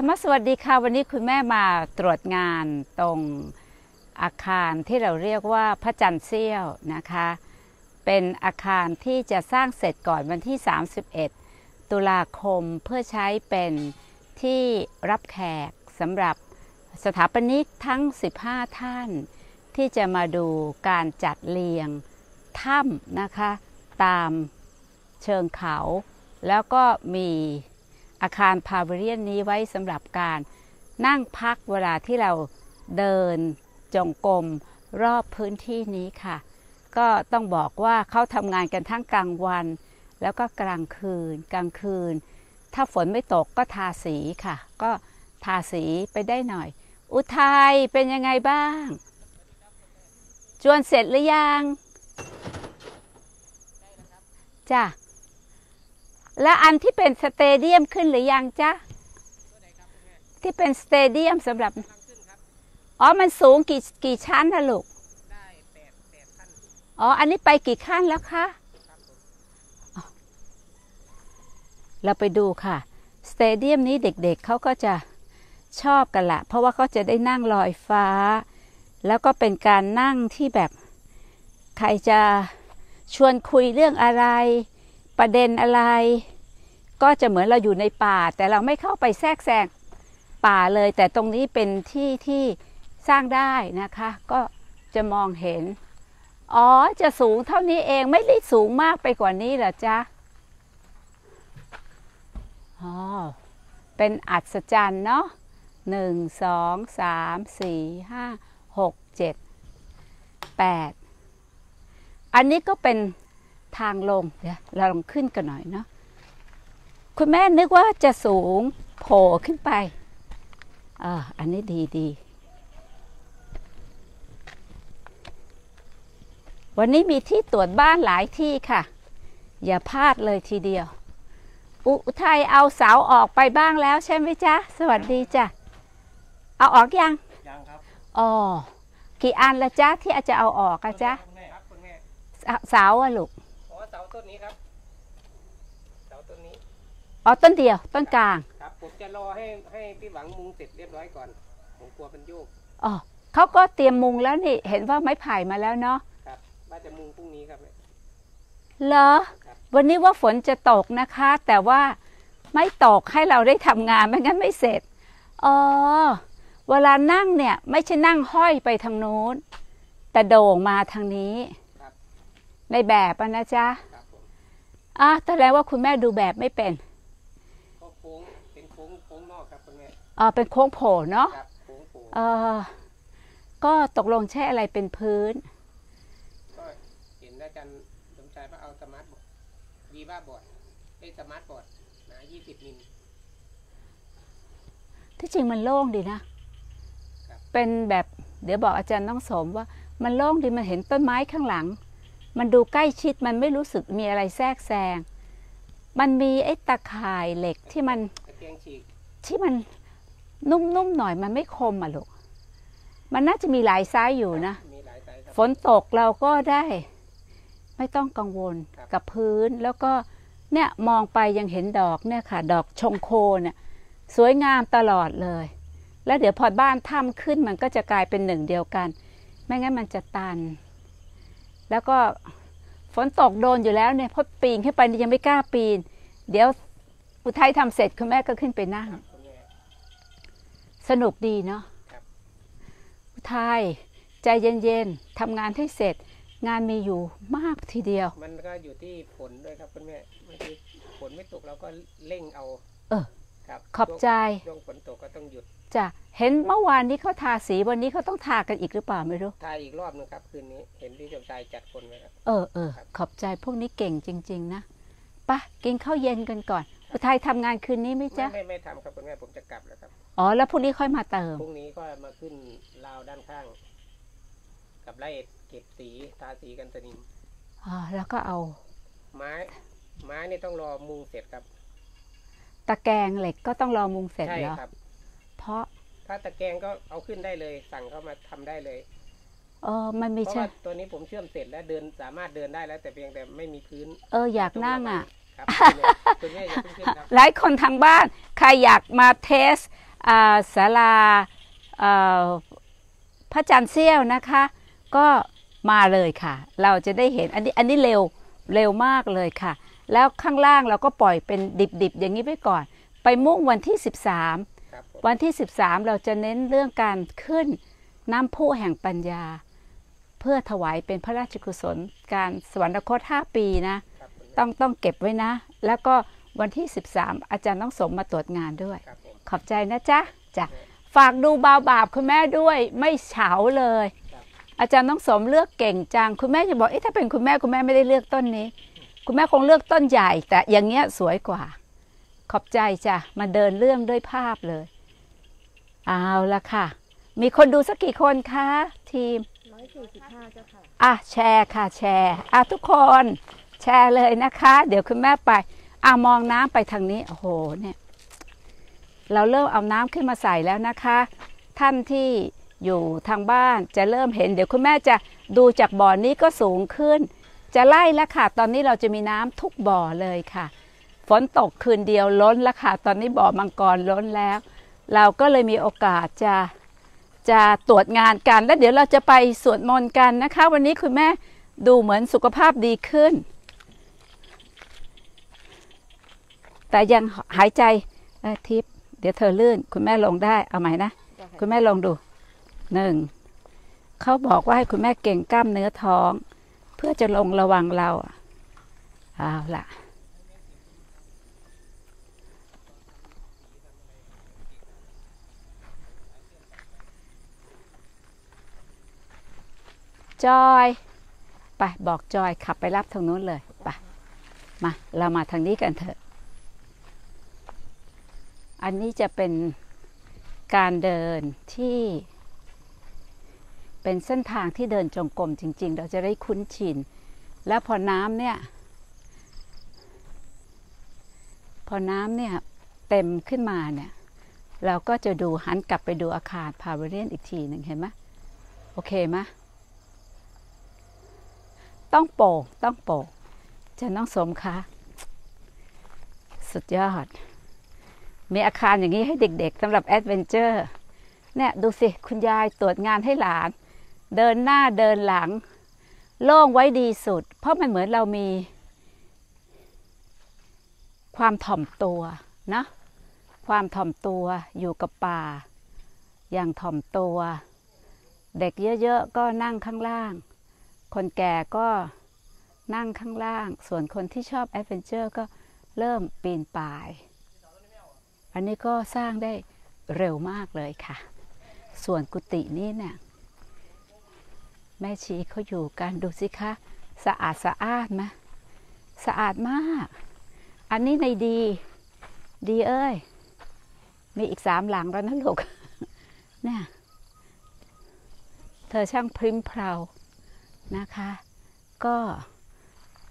ธรรมสวัสดีค่ะ วันนี้คุณแม่มาตรวจงานตรงอาคารที่เราเรียกว่าพระจันทร์เสี้ยวนะคะ เป็นอาคารที่จะสร้างเสร็จก่อนวันที่ 31 ตุลาคมเพื่อใช้เป็นที่รับแขกสำหรับสถาปนิกทั้ง 15 ท่าน ที่จะมาดูการจัดเรียงถ้ำนะคะ ตามเชิงเขา แล้วก็มี อาคารพาวิเลียนนี้ไว้สำหรับการนั่งพักเวลาที่เราเดินจงกรมรอบพื้นที่นี้ค่ะ ก็ต้องบอกว่าเขาทำงานกันทั้งกลางวัน แล้วก็กลางคืน กลางคืน ถ้าฝนไม่ตกก็ทาสีค่ะ ก็ทาสีไปได้หน่อย อุทัยเป็นยังไงบ้าง จวนเสร็จหรือยังจ้ะ และอันที่เป็นสเตเดียมขึ้นหรือยังจ๊ะที่เป็นสเตเดียมสำหรับ อ๋อ มันสูงกี่กี่ชั้นนะลูกได้แปดแปดขั้นอ๋อ อันนี้ไปกี่ขั้นแล้วคะครับผมอ๋อเราไปดูค่ะ สเตเดียมนี้เด็กๆเเขาก็จะชอบกันละ เพราะว่าเขาจะได้นั่งลอยฟ้า แล้วก็เป็นการนั่งที่แบบ ใครจะชวนคุยเรื่องอะไร ประเด็นอะไร ก็จะเหมือนเราอยู่ในป่า แต่เราไม่เข้าไปแทรกแซงป่าเลย แต่ตรงนี้เป็นที่ที่สร้างได้นะคะ ก็จะมองเห็น อ๋อจะสูงเท่านี้เองไม่ได้สูงมากไปกว่านี้เหรอจ๊ะอ๋อเป็นอัศจรรย์เนาะหนึ่งสองสามสี่ห้าหกเจ็ดแปดอันนี้ก็เป็น ทางลงเดี๋ยวเราลองขึ้นกันหน่อยเนาะคุณแม่นึกว่าจะสูงโผล่ขึ้นไปอ่าอันนี้ดีดี วันนี้มีที่ตรวจบ้านหลายที่ค่ะ อย่าพลาดเลยทีเดียว อุทัยเอาเสาออกไปบ้างแล้วใช่ไหมจ๊ะ สวัสดีจ้ะ เอาออกยัง ยังครับ อ๋อ กี่อันละจ๊ะที่อาจจะเอาออกอะจ๊ะคุณแม่ครับคุณแม่เสาเสาอะลูกอ๋อเสา ต้นนี้ครับเสาต้นนี้อ๋อต้นเดียวต้นกลางครับผมจะรอให้ให้พี่หวังมุงเสร็จเรียบร้อยก่อน ผมกลัวมันโยกอ๋อเขาก็เตรียมมุงแล้วนี่ เห็นว่าไม้ไผ่มาแล้วเนาะครับว่าจะมุงพรุ่งนี้ครับเหรอครับวันนี้ว่าฝนจะตกนะคะ แต่ว่าไม่ตกให้เราได้ทำงานไม่งั้นไม่เสร็จอ๋อเวลานั่งเนี่ย ไม่ใช่นั่งห้อยไปทางโน้นแต่โด่งมาทางนี้ครับในแบบอะนะจ๊ะครับผม อะแสดงว่าคุณแม่ดูแบบไม่เป็นก็โค้งเป็นโค้งโค้งนอกครับคุณแม่อ๋อเป็นโค้งโผล่เนาะครับโค้งโค้งเออก็ตกลงใช้อะไรเป็นพื้น ก็เห็นอาจารย์สมชายว่าเอา Smart Board Viva Board ไอ้ Smart Board หนา20มิลที่จริงมันโล่งดีนะครับเป็นแบบเดี๋ยวบอกอาจารย์ต้องสมว่า มันโล่งดีมันเห็นต้นไม้ข้างหลัง มันดูใกล้ชิดมันไม่รู้สึกมีอะไรแทรกแซง มันมีไอ้ตาข่ายเหล็กที่มันตะแกรงฉีกที่มันนุ่มๆหน่อยมันไม่คมอะลูก มันน่าจะมีหลายไซส์อยู่นะมีหลายไซส์ครับฝนตกเราก็ได้ ไม่ต้องกังวลครับกับพื้นแล้วก็เนี่ยมองไปยังเห็นดอกเนี่ยค่ะ ดอกชงโคเนี่ยสวยงามตลอดเลย แล้วเดี๋ยวพอบ้านถ้ำขึ้นมันก็จะกลายเป็นหนึ่งเดียวกัน ไม่งั้นมันจะตัน แล้วก็ฝนตกโดนอยู่แล้วเนี่ยพอปีนขึ้นไปนี่ยังไม่กล้าปีน เดี๋ยวอุทัยทำเสร็จคุณแม่ก็ขึ้นไปนั่งครับคุณแม่สนุกดีเนาะครับอุทัยใจเย็นๆทำงานให้เสร็จ งานมีอยู่มากทีเดียว มันก็อยู่ที่ฝนด้วยครับคุณแม่บางทีฝนไม่ตกเราก็เร่งเอา เออครับขอบใจช่วงฝนตกก็ต้องหยุด จ้ะเห็นเมื่อวานนี้เขาทาสีวันนี้เขาต้องทากันอีกหรือเปล่าไม่รู้ ทายอีกรอบหนึงครับคืนนี้เห็นพี่สมชายจัดคนไว้ครับ เออเออครับขอบใจพวกนี้เก่งจริง ๆ นะไปะกินข้าวเย็นกันก่อน อุทัยทำงานคืนนี้ไหมไม่จ๊ะ ไม่ไม่ทำครับคุณแม่ผมจะกลับแล้วครับ อ๋อ แล้วพรุ่งนี้ค่อยมาเติม พรุ่งนี้ก็มาขึ้นราวด้านข้าง กับไล่เก็บสีทาสีกันสนิมอ๋อแล้วก็เอา ไม้ไม้นี่ต้องรอมุงเสร็จครับ ตะแกรงเหล็กก็ต้องรอมุงเสร็จใช่เหรอครับ เพราะ ถ้าตะแกรงก็เอาขึ้นได้เลย สั่งเข้ามาทำได้เลย เออมันไม่เพราะใช่ ว่าตัวนี้ผมเชื่อมเสร็จแล้วเดินสามารถเดินได้แล้วแต่เพียงแต่ไม่มีพื้นเอออยากนั่งอะคครับคุณแม่อย่าเพิ่งขึ้นครับ หลายคนทางบ้าน ใครอยากมาเทสอ่าศาลาเอ่อพระจันทร์เสี้ยวนะคะ ก็มาเลยค่ะ เราจะได้เห็นอันนี้อันนี้เร็วเร็วมากเลยค่ะ แล้วข้างล่างเราก็ปล่อยเป็นดิบๆ อย่างนี้ไปก่อน ไปมุ่งวันที่ 13ครับผม วันที่ 13 เราจะเน้นเรื่องการขึ้นน้ำพุแห่งปัญญา เพื่อถวายเป็นพระราชกุศล การสวรรคต 5 ปีนะครับคุณแม่ต้องต้องเก็บไว้นะ แล้วก็วันที่ 13 อาจารย์ต้องสมมาตรวจงานด้วยครับผมขอบใจนะจ๊ะจ้ะฝากดูบาวบาปคุณแม่ด้วยไม่เฉาเลยครับอาจารย์ต้องสมเลือกเก่งจัง คุณแม่จะบอกเอ๊ะถ้าเป็นคุณแม่คุณแม่ไม่ได้เลือกต้นนี้ คุณแม่คงเลือกต้นใหญ่ แต่อย่างเงี้ยสวยกว่า ขอบใจจ้ะ มาเดินเรื่องด้วยภาพเลย เอาละค่ะ มีคนดูสักกี่คนคะทีมร้อยสี่สิบห้าเจ้าค่ะ อะแชร์ค่ะ แชร์อะทุกคน แชร์เลยนะคะ เดี๋ยวคุณแม่ไป อะมองน้ำไปทางนี้ โอ้โห เนี่ย เราเริ่มเอาน้ำขึ้นมาใส่แล้วนะคะ ท่านที่อยู่ทางบ้านจะเริ่มเห็น เดี๋ยวคุณแม่จะดูจากบ่อนี้ก็สูงขึ้น จะไล่แล้วค่ะ ตอนนี้เราจะมีน้ำทุกบ่อเลยค่ะ ฝนตกคืนเดียวล้นแล้วค่ะ ตอนนี้บ่อมังกรล้นแล้ว เราก็เลยมีโอกาสจะจะตรวจงานกัน แล้วเดี๋ยวเราจะไปสวดมนต์กันนะคะ วันนี้คุณแม่ดูเหมือนสุขภาพดีขึ้น แต่ยังหายใจเอ้ยทิพย์เดี๋ยวเธอลื่น คุณแม่ลงได้เอาไหมนะ คุณแม่ลองดูหนึ่งเขาบอกว่าให้คุณแม่เก่งกล้ามเนื้อท้อง เพื่อจะลงระวังเราอะเอาล่ะ จอย ไปบอกจอยขับไปรับทางนู้นเลยไปมา เรามาทางนี้กันเถอะ อันนี้จะเป็นการเดินที่เป็นเส้นทางที่เดินจงกรมจริง ๆ เราจะได้คุ้นชิน แล้วพอน้ำเนี่ย พอน้ำเนี่ยเต็มขึ้นมาเนี่ย เราก็จะดูหันกลับไปดูอาคารพาเวเรียนอีกทีหนึ่งเห็นไหมโอเคไหม ต้องโป่งต้องโป่งจะน้องสมคะสุดยอด มีอาคารอย่างนี้ให้เด็กๆสำหรับแอดเวนเจอร์เนี่ยดูสิ คุณยายตรวจงานให้หลาน เดินหน้าเดินหลัง โล่งไว้ดีสุด เพราะมันเหมือนเรามี ความถ่อมตัวนะความถ่อมตัวอยู่กับป่า อย่างถ่อมตัว เด็กเยอะๆ ก็นั่งข้างล่าง คนแก่ก็นั่งข้างล่าง ส่วนคนที่ชอบ adventure ก็เริ่มปีนป่าย อันนี้ก็สร้างได้เร็วมากเลยค่ะ ส่วนกุฏินี้เนี่ยแม่ชีเขาอยู่กันดูสิคะ สะอาดสะอาดไหมสะอาดมาก อันนี้ในดี ดีเอ้ย มีอีกสามหลังแล้วนะลูกเนี่ยเธอช่างพริ้มเพรา นะคะ ก็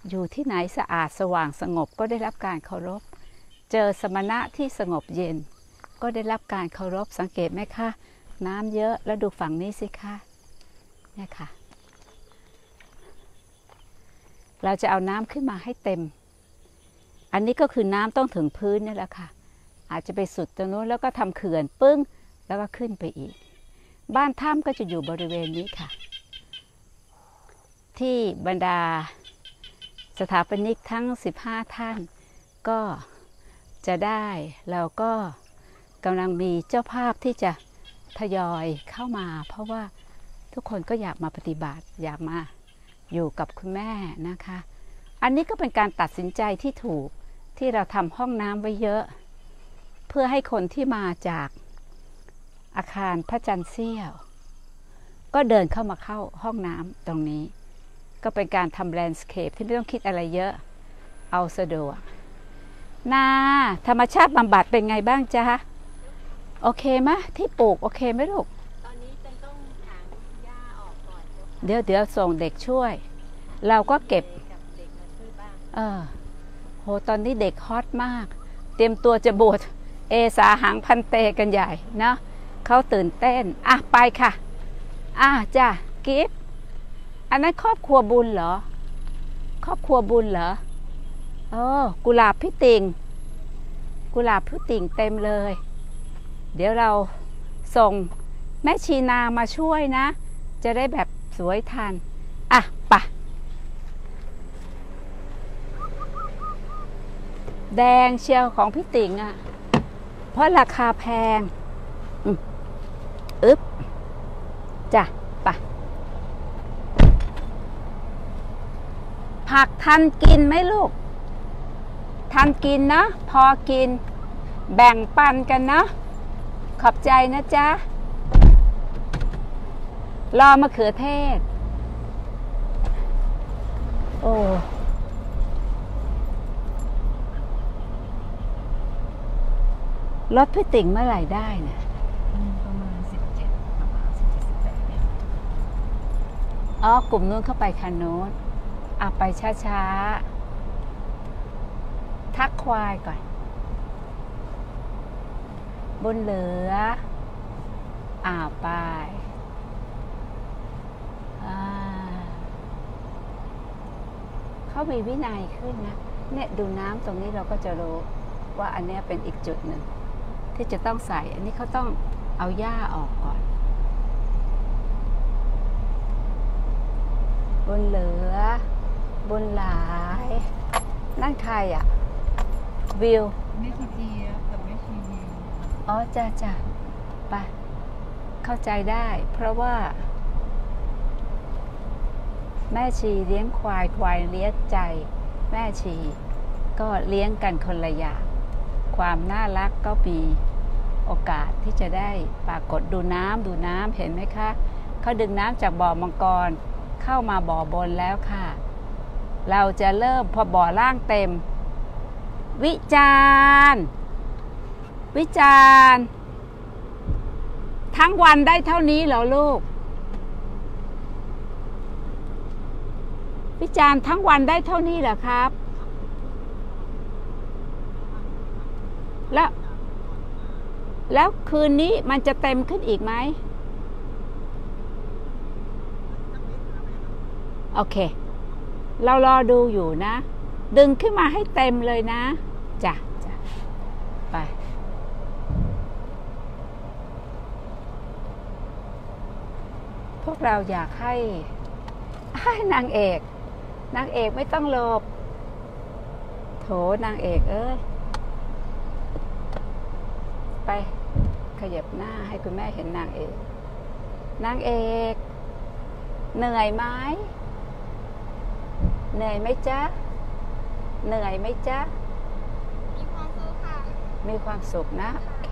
อยู่ที่ไหนสะอาดสว่างสงบก็ได้รับการเคารพ เจอสมณะที่สงบเย็น ก็ได้รับการเคารพสังเกตไหมคะ น้ำเยอะแล้วดูฝั่งนี้สิคะเนี่ยค่ะ เราจะเอาน้ำขึ้นมาให้เต็ม อันนี้ก็คือน้ำต้องถึงพื้นนี่แหละค่ะ อาจจะไปสุดตรงนู้นแล้วก็ทำเขื่อนปึ้งแล้วก็ขึ้นไปอีก บ้านถ้ำก็จะอยู่บริเวณนี้ค่ะ ที่บรรดาสถาปนิกทั้ง 15 ท่าน ก็จะได้เราก็กำลังมีเจ้าภาพที่จะทยอยเข้ามา เพราะว่าทุกคนก็อยากมาปฏิบัติ อยากมาอยู่กับคุณแม่นะคะ อันนี้ก็เป็นการตัดสินใจที่ถูกที่เราทำห้องน้ำไว้เยอะ เพื่อให้คนที่มาจากอาคารพระจันทร์เสี้ยว ก็เดินเข้ามาเข้าห้องน้ำตรงนี้ ก็เป็นการทำแลนด์สเคปที่ไม่ต้องคิดอะไรเยอะ เอาสะดวกนาธรรมชาติบำบัดเป็นไงบ้างจ๊ะ โอเคไหมะที่ปลูก โอเคไหมลูก ตอนนี้เป็นต้องถางหญ้าออกก่อนเจ้าค่ะเดี๋ยวเดี๋ยวส่งเด็กช่วย เราก็เก็บกับเด็กมาช่วยบ้างเออโหตอนนี้เด็กฮอตมาก เตรียมตัวจะบวชเอสาหังพันเตกันใหญ่เนาะเขาตื่นเต้น อะ ไปค่ะ อะจ้ะกิฟต์ อันนั้นครอบครัวบุญเหรอ ครอบครัวบุญเหรอโอ้กุหลาบพี่ติ่งกุหลาบพี่ติ่งเต็มเลย เดี๋ยวเราส่งแม่ชีนามาช่วยนะ จะได้แบบสวยทัน อะปะแดงเชียวของพี่ติ่งอะ่ะ เพราะราคาแพงอืมอึ๊บจ้ะไปะ ผักทันกินไหมลูก ทันกินนะ พอกิน แบ่งปันกันนะ ขอบใจนะจ๊ะ รอมะเขือเทศ โอ้รถพี่ติ่งเมื่อไหร่ได้นะประมาณสิบเจ็ดประมาณสิบเจ็ดสิบแปดเนี่ยอ๋อ กลุ่มนู้นเข้าไปคันโน้น อะไปช้าๆ ทักควายก่อน บนเหลือ อ่าไปอ่าเขามีวินัยขึ้นนะ เนี่ยดูน้ำตรงนี้เราก็จะรู้ว่าอันนี้เป็นอีกจุดหนึ่ง ที่จะต้องใส่ อันนี้เขาต้องเอาหญ้าออกก่อน บนเหลือ บนหลาย นั่นใครอะ วิวแม่ชีเจี๊ยบกับแม่ชีวิวอ๋อจ้าจ้าไปเข้าใจได้ เพราะว่า แม่ชีเลี้ยงควายควายเลี้ยงใจ แม่ชี ก็เลี้ยงกันคนละอย่างความน่ารักก็มีโอกาสที่จะได้ปรากฏดูน้ำดูน้ำเห็นไหมคะเขาดึงน้ำจากบ่อมังกรเข้ามาบ่อบนแล้วค่ะ เราจะเริ่มพอบ่อล่างเต็ม วิจารณ์ วิจารณ์ ทั้งวันได้เท่านี้เหรอลูก วิจารณ์ทั้งวันได้เท่านี้เหรอครับ แล้วแล้วคืนนี้มันจะเต็มขึ้นอีกไหม โอเค เรารอดูอยู่นะ ดึงขึ้นมาให้เต็มเลยนะจ้ะจ้ะไป พวกเราอยากให้ให้นางเอก นางเอกไม่ต้องหลบ โถนางเอกเอ้ย ไป ขยับหน้าให้คุณแม่เห็นนางเอก นางเอก เหนื่อยไหม เหนื่อยไหมจ๊ะ เหนื่อยไหมจ๊ะ มีความสุขค่ะ มีความสุขนะโอเค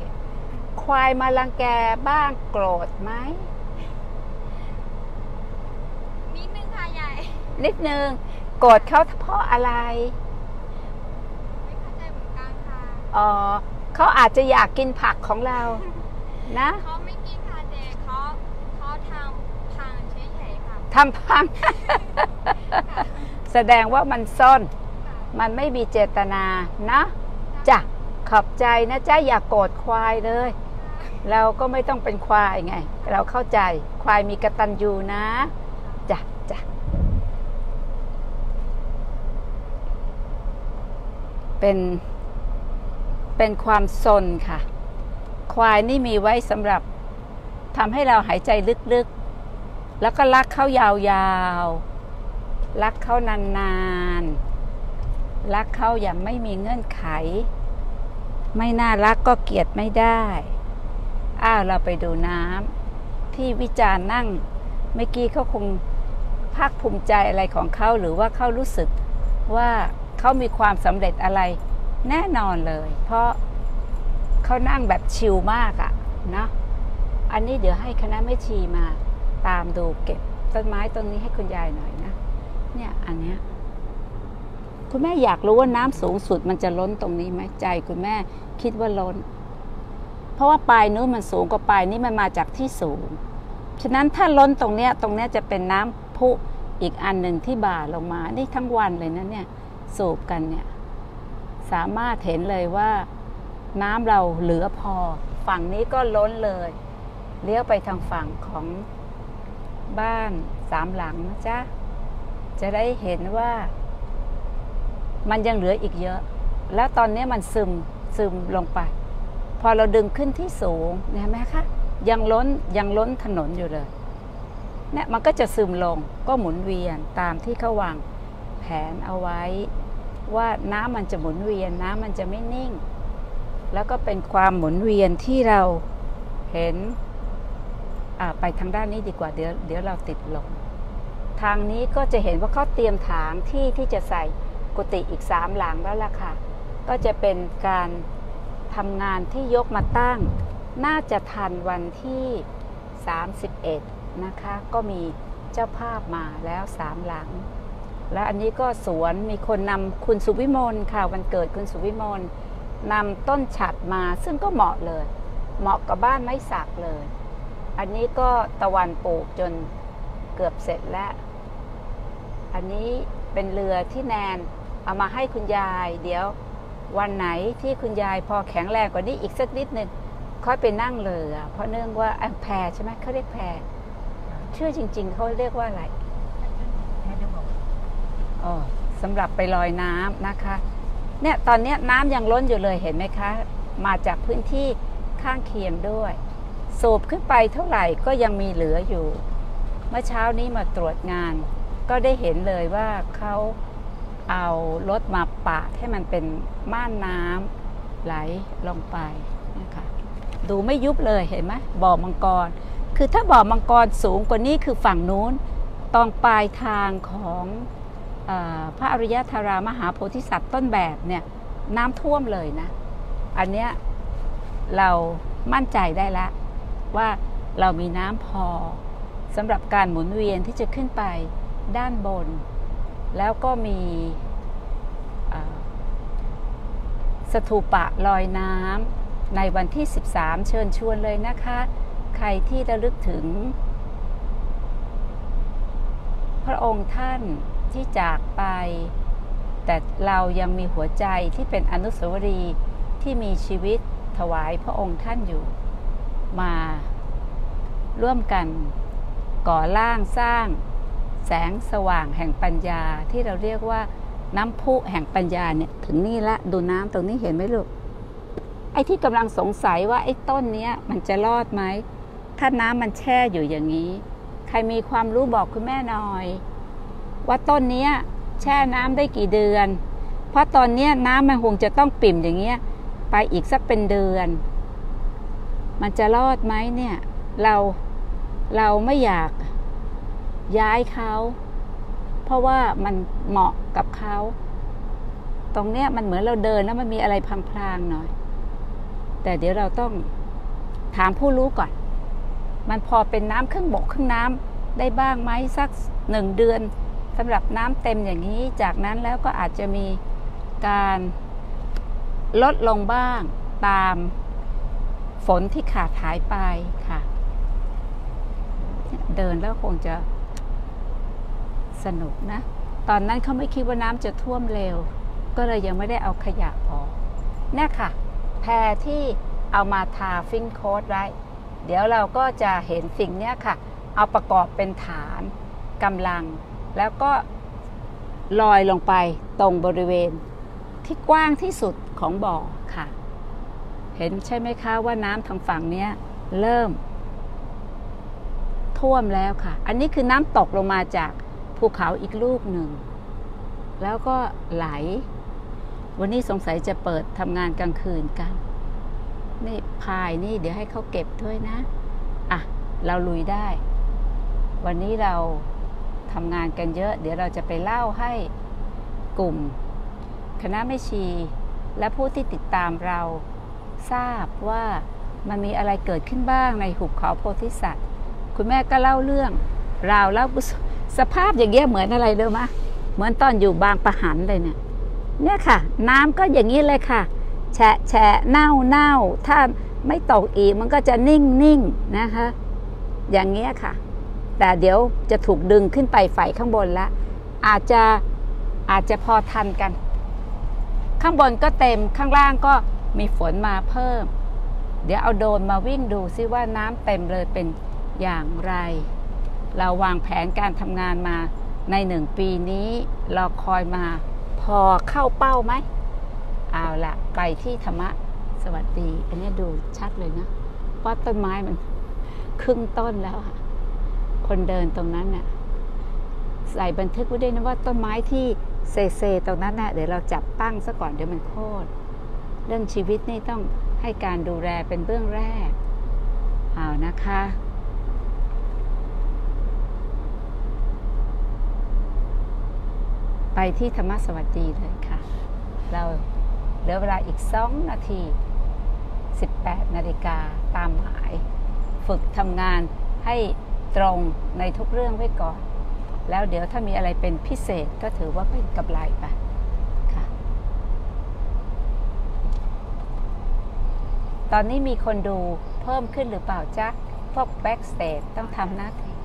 ควายมารังแกบ้างโกรธไหม นิดนึงค่ะใหญ่ นิดนึง โกรธเขาเพราะอะไร ไม่เข้าใจเหมือนกันค่ะ อ๋อเขาอาจจะอยากกินผักของเรา นะเขาไม่กินค่ะแต่เขาเขาทำพังเฉยๆค่ะทำพัง แสดงว่ามันซ่อน มันไม่มีเจตนานะจ้ะขอบใจนะจ๊ะอย่ากโกรธควายเลย เราก็ไม่ต้องเป็นควายไง เราเข้าใจควายมีกระตัญญูนะจ้ะจ้ะเป็นเป็นความสนค่ะ ควายนี่มีไว้สำหรับทำให้เราหายใจลึกๆ แล้วก็รักเข้ายาวๆ รักเขานานๆ รักเขาอย่างไม่มีเงื่อนไข ไม่น่ารักก็เกลียดไม่ได้ อ้าวเราไปดูน้ำที่วิจารณ์นั่ง เมื่อกี้เขาคงภาคภูมิใจอะไรของเขาหรือว่าเขารู้สึกว่าเขามีความสำเร็จอะไร แน่นอนเลย เพราะเขานั่งแบบชิลมากอะเนาะอันนี้เดี๋ยวให้คณะแม่ชีมา ตามดูเก็บต้นไม้ต้นนี้ให้คุณยายหน่อย เนี่ยอันเนี้ยคุณแม่อยากรู้ว่าน้ำสูงสุดมันจะล้นตรงนี้ไหมใจคุณแม่คิดว่าล้น เพราะว่าปลายนู้นมันสูงกว่าปลายนี้มันมาจากที่สูง ฉะนั้นถ้าล้นตรงเนี้ยตรงเนี้ยจะเป็นน้ำพุอีกอันหนึ่งที่บ่าลงมา นี่ทั้งวันเลยนะเนี่ย สูบกันเนี่ย สามารถเห็นเลยว่า น้ำเราเหลือพอ ฝั่งนี้ก็ล้นเลยเลี้ยวไปทางฝั่งของบ้านสามหลังนะจ๊ะ จะได้เห็นว่ามันยังเหลืออีกเยอะ แล้วตอนนี้มันซึมซึมลงไป พอเราดึงขึ้นที่สูงเนี่ยเห็นไหมคะ ยังล้นยังล้นถนนอยู่เลยเนี่ยมันก็จะซึมลงก็หมุนเวียนตามที่เขาวางแผนเอาไว้ ว่าน้ำมันจะหมุนเวียนน้ำมันจะไม่นิ่ง แล้วก็เป็นความหมุนเวียนที่เราเห็นไปทางด้านนี้ดีกว่าเดี๋ยวเดี๋ยวเราติดลม ทางนี้ก็จะเห็นว่าเขาเตรียมถางที่ที่จะใส่กุฏิอีกสามหลังแล้วล่ะค่ะ ก็จะเป็นการทำงานที่ยกมาตั้ง น่าจะทันวันที่ 31 นะคะ ก็มีเจ้าภาพมาแล้วสามหลัง และอันนี้ก็สวนมีคนนำคุณสุวิมลค่ะวันเกิดคุณสุวิมลนำต้นฉัดมาซึ่งก็เหมาะเลย เหมาะกับบ้านไม้สักเลย อันนี้ก็ตะวันปลูกจนเกือบเสร็จแล้ว อันนี้เป็นเรือที่แนนเอามาให้คุณยาย เดี๋ยววันไหนที่คุณยายพอแข็งแรงกว่านี้อีกสักนิดหนึ่งค่อยไปนั่งเรือ เพราะเนื่องว่าอะแพใช่ไหมเขาเรียกแพชื่อจริง ๆเขาเรียกว่าอะไรอ๋อสำหรับไปลอยน้ำนะคะ เนี่ยตอนเนี้ยน้ำยังล้นอยู่เลยเห็นไหมคะ มาจากพื้นที่ข้างเคียงด้วย สูบขึ้นไปเท่าไหร่ก็ยังมีเหลืออยู่ เมื่อเช้านี้มาตรวจงาน ก็ได้เห็นเลยว่าเขาเอารถมาปะให้มันเป็นม่านน้ำไหลลงไปนะคะดูไม่ยุบเลยเห็นไหมบ่อมังกร คือถ้าบ่อมังกรสูงกว่านี้คือฝั่งนู้นตรงปลายทางของออพระอริยธารามหาโพธิสัตว์ต้นแบบเนี่ยน้ำท่วมเลยนะ อันเนี้ยเรามั่นใจได้แล้วว่าเรามีน้ำพอสำหรับการหมุนเวียนที่จะขึ้นไป ด้านบน แล้วก็มีสถูปะลอยน้ำในวันที่ 13 เชิญชวนเลยนะคะ ใครที่ระลึกถึง พระองค์ท่านที่จากไป แต่เรายังมีหัวใจที่เป็นอนุสาวรีย์ที่มีชีวิตถวายพระองค์ท่านอยู่ มาร่วมกันก่อร่างสร้าง แสงสว่างแห่งปัญญาที่เราเรียกว่าน้ำพุแห่งปัญญาเนี่ยถึงนี่ละดูน้ำตรงนี้เห็นไหมลูกไอ้ที่กำลังสงสัยว่าไอ้ต้นเนี้ยมันจะรอดไหมถ้าน้ำมันแช่อยู่อย่างนี้ ใครมีความรู้บอกคุณแม่หน่อย ว่าต้นเนี้ยแช่น้ำได้กี่เดือน เพราะตอนเนี้ยน้ำมันคงจะต้องปิ่มอย่างเงี้ยไปอีกสักเป็นเดือน มันจะรอดไหมเนี่ย เราเราไม่อยาก ย้ายเขา เพราะว่ามันเหมาะกับเขา ตรงเนี้ยมันเหมือนเราเดินแล้วมันมีอะไรพลางๆหน่อย แต่เดี๋ยวเราต้องถามผู้รู้ก่อน มันพอเป็นน้ำเครึ่องบกเครึ่องน้ำได้บ้างไหมสักหนึ่งเดือนสำหรับน้ำเต็มอย่างนี้ จากนั้นแล้วก็อาจจะมีการลดลงบ้างตามฝนที่ขาดหายไปค่ะ เดินแล้วคงจะ สนุกนะ ตอนนั้นเขาไม่คิดว่าน้ำจะท่วมเร็ว ก็เลยยังไม่ได้เอาขยะออกนี่ค่ะ แพรที่เอามาทาฟิ้งโค้ดไว้ เดี๋ยวเราก็จะเห็นสิ่งนี้ค่ะ เอาประกอบเป็นฐานกำลัง แล้วก็ลอยลงไปตรงบริเวณที่กว้างที่สุดของบ่อค่ะ เห็นใช่ไหมคะว่าน้ำทางฝั่งนี้เริ่ม ท่วมแล้วค่ะ อันนี้คือน้ำตกลงมาจาก ภูเขาอีกลูกหนึ่ง แล้วก็ไหล วันนี้สงสัยจะเปิดทำงานกลางคืนกัน นี่พายนี่เดี๋ยวให้เขาเก็บด้วยนะ อะ เราลุยได้ วันนี้เราทำงานกันเยอะ เดี๋ยวเราจะไปเล่าให้กลุ่ม คณะแม่ชี และผู้ที่ติดตามเราทราบว่ามันมีอะไรเกิดขึ้นบ้างในหุบเขาโพธิสัตว์ คุณแม่ก็เล่าเรื่อง เราวเล่าสภาพอย่างเงี้ยเหมือนอะไรเลยมะเหมือนตอนอยู่บางประหันเลยเนี่ย เนี่ยค่ะ น้ำก็อย่างนี้เลยค่ะ แฉะแฉะเน่าเน่าถ้าไม่ตกอีกมันก็จะนิ่งนิ่งนะคะ อย่างเงี้ยค่ะ แต่เดี๋ยวจะถูกดึงขึ้นไปไฟข้างบนล้วอาจจะอาจจะพอทันกัน ข้างบนก็เต็มข้างล่างก็มีฝนมาเพิ่ม เดี๋ยวเอาโดรนมาวิ่งดูซิว่าน้ำเต็มเลยเป็นอย่างไร เราวางแผนการทำงานมาในหนึ่งปีนี้เราคอยมาพอเข้าเป้าไหม เอาละไปที่ธรรมะสวัสดี อันนี้ดูชัดเลยนะว่าต้นไม้มันครึ่งต้นแล้วอะคนเดินตรงนั้นน่ะใส่บันทึกไว้ด้วยนะว่าต้นไม้ที่เซเซตรงนั้นน่ะเดี๋ยวเราจับตั้งซะก่อนเดี๋ยวมันโค่นเรื่องชีวิตนี่ต้องให้การดูแลเป็นเบื้องแรก เอานะคะ ไปที่ธรรมสวัสดีเลยค่ะ เราเหลือเวลาอีก2นาที 18 นาฬิกาตามหมาย ฝึกทำงานให้ตรงในทุกเรื่องไว้ก่อน แล้วเดี๋ยวถ้ามีอะไรเป็นพิเศษก็ถือว่าเป็นกำไรไปค่ะตอนนี้มีคนดูเพิ่มขึ้นหรือเปล่าจ๊ะ พวก backstage ต้องทำหน้าที่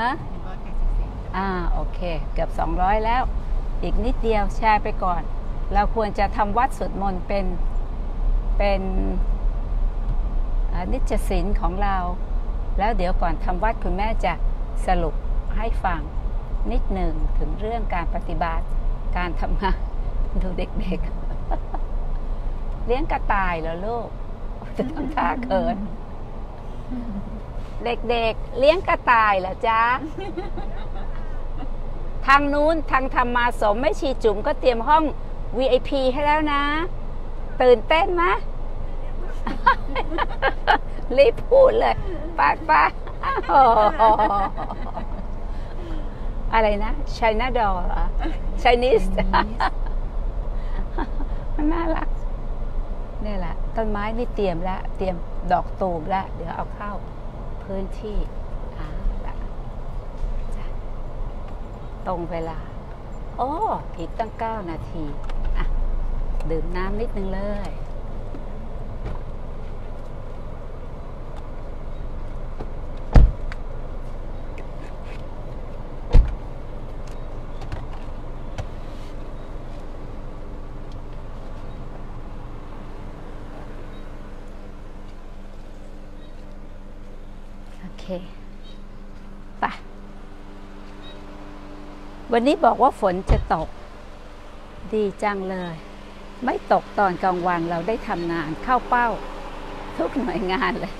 ฮะ อ่า โอเค เกือบ 200 แล้ว อีกนิดเดียวแชร์ไปก่อน เราควรจะทำวัดสวดมนต์เป็นเป็นนิจศิลของเรา แล้วเดี๋ยวก่อนทำวัดคุณแม่จะสรุปให้ฟังนิดหนึ่งถึงเรื่องการปฏิบัติการทำงานดูเด็กๆ เลี้ยงกระต่ายเหรอลูกจะทำท่าเขิน เด็กๆ เลี้ยงกระต่ายเหรอจ๊ะ ทางนู้นทางธรรมาสมไม่ชีจุ๋มก็เตรียมห้อง VIP ให้แล้วนะ ตื่นเต้นไหมรีบพูดเลยป้าป้าอะไรนะ China doll เหรอ Chinese มันน่ารักนี่แหละต้นไม้นี่เตรียมแล้ว เตรียมดอกตูมแล้ว เดี๋ยวเอาเข้าพื้นที่อ่าละจ้ะ ตรงเวลา โอ้อีกตั้ง 9 นาที อะ ดื่มน้ำนิดนึงเลย โอเคไป วันนี้บอกว่าฝนจะตก ดีจังเลย ไม่ตกตอนกลางวันเราได้ทำงานเข้าเป้า ทุกหน่วยงานเลย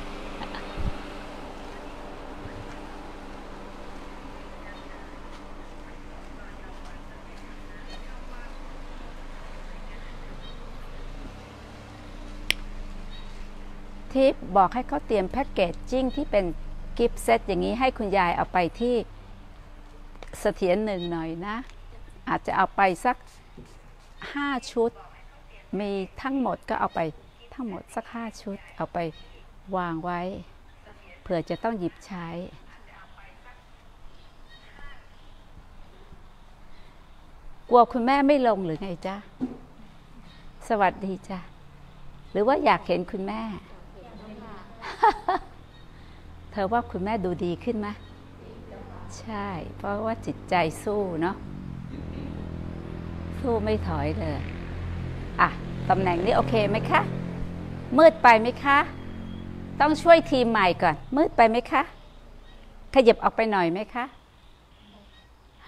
ทิปบอกให้เขาเตรียมแพ็กเกจจิ้งที่เป็นกิฟต์เซตอย่างนี้ให้คุณยายเอาไปที่ เสถียรหนึ่งหน่อยนะ อาจจะเอาไปสักห้าชุด มีทั้งหมดก็เอาไปทั้งหมดสักห้าชุด เอาไปวางไว้เผื่อจะต้องหยิบใช้ กลัวคุณแม่ไม่ลงหรือไงจ๊ะ สวัสดีจ้ะ หรือว่าอยากเห็นคุณแม่ เธอว่าคุณแม่ดูดีขึ้นไหม ใช่ เพราะว่าจิตใจสู้เนาะสู้ไม่ถอยเลยอะตำแหน่งนี้โอเคไหมคะ มืดไปไหมคะ ต้องช่วยทีมใหม่ก่อน มืดไปไหมคะ ขยับออกไปหน่อยไหมคะ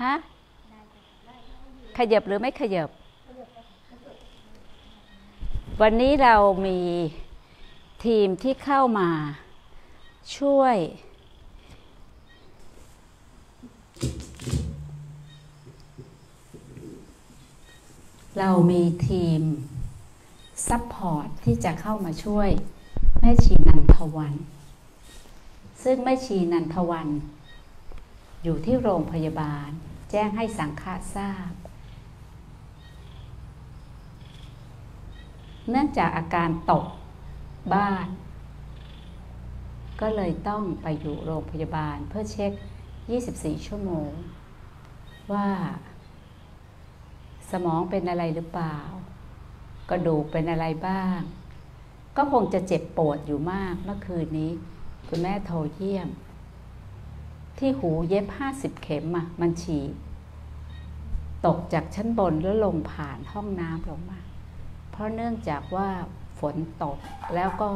ฮะขยับหรือไม่ขยับ วันนี้เรามีทีมที่เข้ามาช่วย เรามีทีม support ที่จะเข้ามาช่วยแม่ชีนันทวัน ซึ่งแม่ชีนันทวัน อยู่ที่โรงพยาบาล แจ้งให้สังฆาทราบ เนื่องจากอาการตกบ้าน ก็เลยต้องไปอยู่โรงพยาบาลเพื่อเช็ค 24 ชั่วโมง ว่า สมองเป็นอะไรหรือเปล่า กระดูกเป็นอะไรบ้าง ก็คงจะเจ็บปวดอยู่มากเมื่อคืนนี้ คุณแม่โทรเยี่ยม ที่หูเย็บ 50 เข็มอะ มันฉีกตกจากชั้นบนแล้วลงผ่านห้องน้ำลงมา เพราะเนื่องจากว่าฝนตกแล้วก็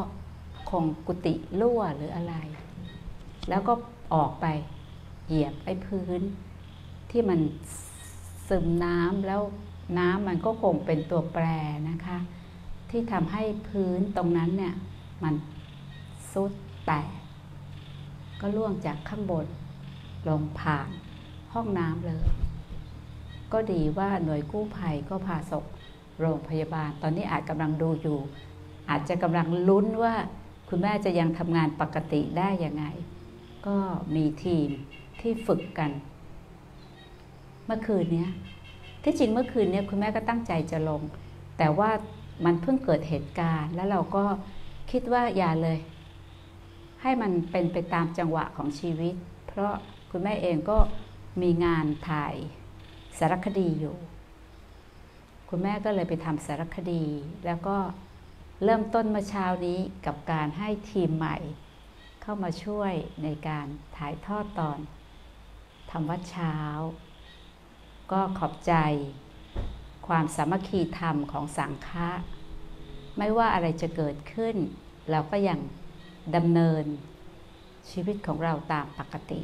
คงกุฏิรั่วหรืออะไร แล้วก็ออกไป เหยียบไอ้พื้น ที่มันซึมน้ำแล้วน้ำมันก็คงเป็นตัวแปรนะคะ ที่ทำให้พื้นตรงนั้นเนี่ยมันซุดแตกก็ล่วงจากข้างบนลงผ่านห้องน้ำเลย ก็ดีว่าหน่วยกู้ภัยก็พาส่งโรงพยาบาล ตอนนี้อาจกำลังดูอยู่ อาจจะกำลังลุ้นว่าคุณแม่จะยังทำงานปกติได้ยังไง ก็มีทีม ที่ฝึกกัน เมื่อคืนนี้ที่จริงเมื่อคืนนี้คุณแม่ก็ตั้งใจจะลง แต่ว่ามันเพิ่งเกิดเหตุการณ์ แล้วเราก็คิดว่าอย่าเลย ให้มันเป็นไปตามจังหวะของชีวิต เพราะคุณแม่เองก็มีงานถ่ายสารคดีอยู่ คุณแม่ก็เลยไปทำสารคดี แล้วก็เริ่มต้นเมื่อเช้านี้กับการให้ทีมใหม่ เข้ามาช่วยในการถ่ายทอดตอน ทำวัดเช้า ก็ขอบใจ ความสามัคคีธรรมของสังฆะไม่ว่าอะไรจะเกิดขึ้น เราก็ยังดำเนินชีวิตของเราตามปกติ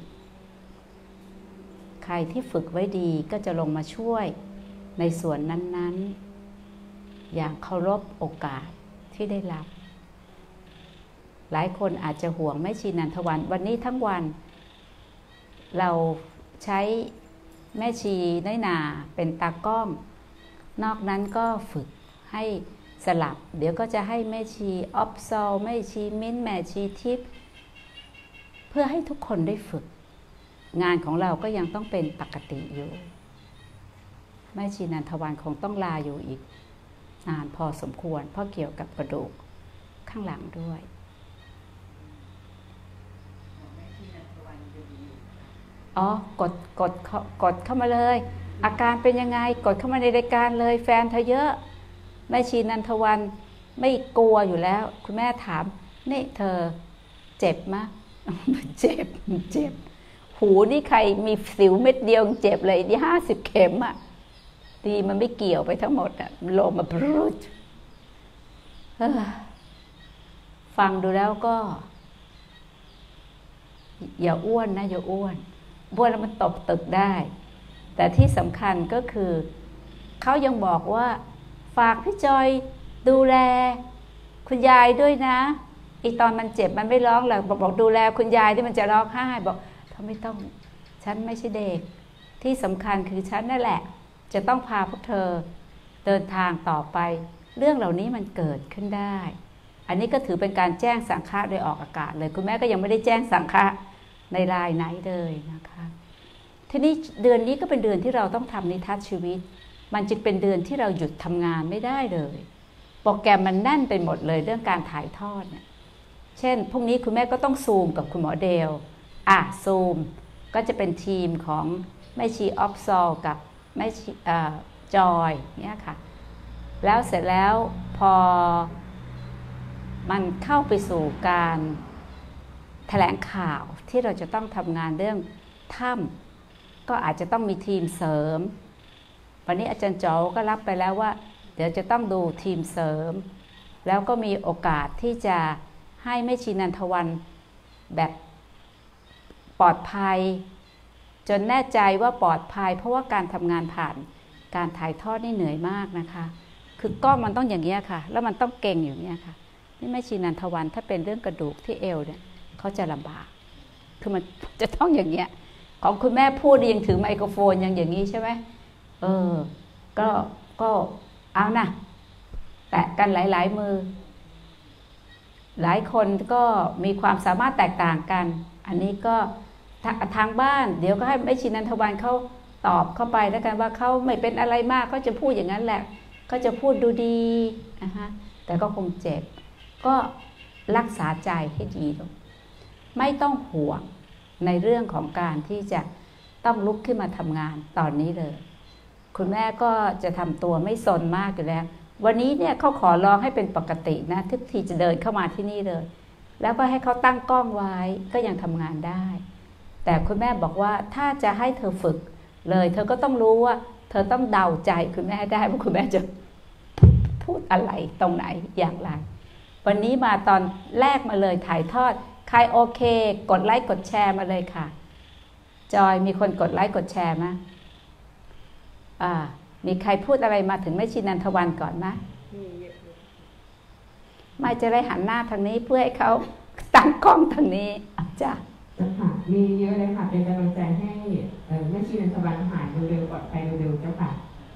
ใครที่ฝึกไว้ดีก็จะลงมาช่วยในส่วนนั้น ๆ อย่างเคารพโอกาสที่ได้รับ หลายคนอาจจะห่วงแม่ชีนันทวัน วันนี้ทั้งวัน เรา ใช้แม่ชีน้อยนาเป็นตากล้อง นอกนั้นก็ฝึกให้สลับ เดี๋ยวก็จะให้แม่ชีออฟซลแม่ชีมิ้นแม่ชีทิพย์เพื่อให้ทุกคนได้ฝึก งานของเราก็ยังต้องเป็นปกติอยู่แม่ชีนันทวันคงต้องลาอยู่อีกนานพอสมควร เพราะเกี่ยวกับกระดูกข้างหลังด้วย อ๋อกดกดเข้ากดเข้ามาเลย อาการเป็นยังไงกดเข้ามาในรายการเลยแฟนเธอเยอะ แม่ชีนันทวันไม่กลัวอยู่แล้ว คุณแม่ถาม นี่เธอเจ็บมะเจ็บเจ็บ หูนี่ใครมีสิวเม็ดเดียวเจ็บเลยที่ห้าสิบเข็มอะดีมันไม่เกี่ยวไปทั้งหมดอะลมาบรูดฟังดูแล้วก็ อย่าอ้วนนะ อย่าอ้วน อ้วแล้วมันตบตึกได้ แต่ที่สำคัญก็คือ เขายังบอกว่า ฝากพี่จอยดูแล คุณยายด้วยนะอีตอนมันเจ็บมันไม่ร้องหรอกบอกบอกดูแลคุณยายที่มันจะร้องไห้บอกเขาไม่ต้องฉันไม่ใช่เด็ก ที่สำคัญคือฉันนั่นแหละ จะต้องพาพวกเธอเดินทางต่อไป เรื่องเหล่านี้มันเกิดขึ้นได้ อันนี้ก็ถือเป็นการแจ้งสังฆะโดยออกอากาศเลย คุณแม่ก็ยังไม่ได้แจ้งสังฆะ ในรายไหนเลยนะคะทีนี้เดือนนี้ก็เป็นเดือนที่เราต้องทำนิทัศน์ชีวิต มันจึงเป็นเดือนที่เราหยุดทำงานไม่ได้เลย โปรแกรมมันแน่นไปหมดเลยเรื่องการถ่ายทอดเนี่ยเช่นพรุ่งนี้คุณแม่ก็ต้องซูมกับคุณหมอเดลอะซูมก็จะเป็นทีมของแม่ชีออฟซอลกับแม่ชีเอ่อจอยเนี่ยค่ะ แล้วเสร็จแล้วพอมันเข้าไปสู่การแถลงข่าว ที่เราจะต้องทำงานเรื่องถ้ำก็อาจจะต้องมีทีมเสริม วันนี้อาจารย์โจก็รับไปแล้วว่า เดี๋ยวจะต้องดูทีมเสริม แล้วก็มีโอกาสที่จะให้แม่ชีนันทวันแบบปลอดภัย จนแน่ใจว่าปลอดภัย เพราะว่าการทำงานผ่านการถ่ายทอดนี่เหนื่อยมากนะคะ คือกล้องมันต้องอย่างนี้ยค่ะ แล้วมันต้องเก่งอยู่เนี้ยค่ะนี่แม่ชีนันทวันถ้าเป็นเรื่องกระดูกที่เอวเนี่ยเขาจะลำบาก คือมันจะต้องอย่างเงี้ย ของคุณแม่พูดยังถือไมโครโฟนยังอย่างนี้ใช่ไหมเออ ก็ก็เอานะแตะกันหลาย ๆ มือ หลายคนก็มีความสามารถแตกต่างกัน อันนี้ก็ทางบ้าน เดี๋ยวก็ให้แม่ชินันทวันเขาตอบเข้าไปแล้วกันว่าเขาไม่เป็นอะไรมากก็จะพูดอย่างนั้นแหละ ก็จะพูดดูดีนะฮะแต่ก็คงเจ็บ ก็รักษาใจให้ดีลง ไม่ต้องห่วงในเรื่องของการที่จะต้องลุกขึ้นมาทำงานตอนนี้เลย คุณแม่ก็จะทำตัวไม่สนมากอยู่แล้ว วันนี้เนี่ยเขาขอร้องให้เป็นปกตินะทุกทีจะเดินเข้ามาที่นี่เลย แล้วก็ให้เขาตั้งกล้องไว้ก็ยังทำงานได้ แต่คุณแม่บอกว่าถ้าจะให้เธอฝึกเลย เธอก็ต้องรู้ว่า เธอต้องเดาใจคุณแม่ได้ว่าคุณแม่จะพูดอะไรตรงไหนอย่างไร วันนี้มาตอนแรกมาเลยถ่ายทอด ใครโอเค กดไลค์กดแชร์มาเลยค่ะ จอยมีคนกดไลค์กดแชร์ไหมอ่า มีใครพูดอะไรมาถึงแม่ชีนันทวันก่อนไหมมีเยอะเลยไม่จะได้หันหน้าทางนี้เพื่อให้เขาตั้งกล้องทางนี้จ้ะจ้าค่ะมีเยอะเลยค่ะ เป็นกำลังใจให้แม่ชีนันทวันหายเร็วๆปลอดภัยเร็วๆเจ้าค่ะ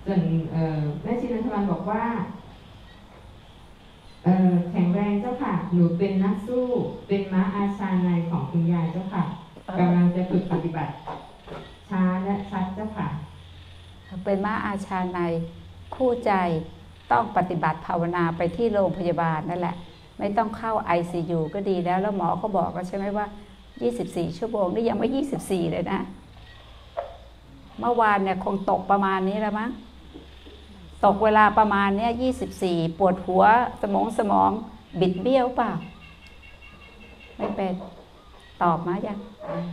ส่วนแม่ชีนันทวันบอกว่า แข็งแรงเจ้าค่ะ หนูเป็นนักสู้ เป็นม้าอาชาในของคุณยายเจ้าค่ะกำลังจะฝึกปฏิบัติ ช้าและชัดเจ้าค่ะ เป็นม้าอาชาในคู่ใจต้องปฏิบัติภาวนาไปที่โรงพยาบาลนั่นแหละ ไม่ต้องเข้า ICU ก็ดีแล้ว แล้วหมอก็บอกแล้วใช่ไหมว่า 24 ชั่วโมงนี่ยังไม่ 24 เลยนะ เมื่อวานเนี่ยคงตกประมาณนี้แล้วมั้ง ตกเวลาประมาณเนี้ย24ปวดหัวสมองสมอง บิดเบี้ยวเปล่า ไม่เป็น ตอบมายัง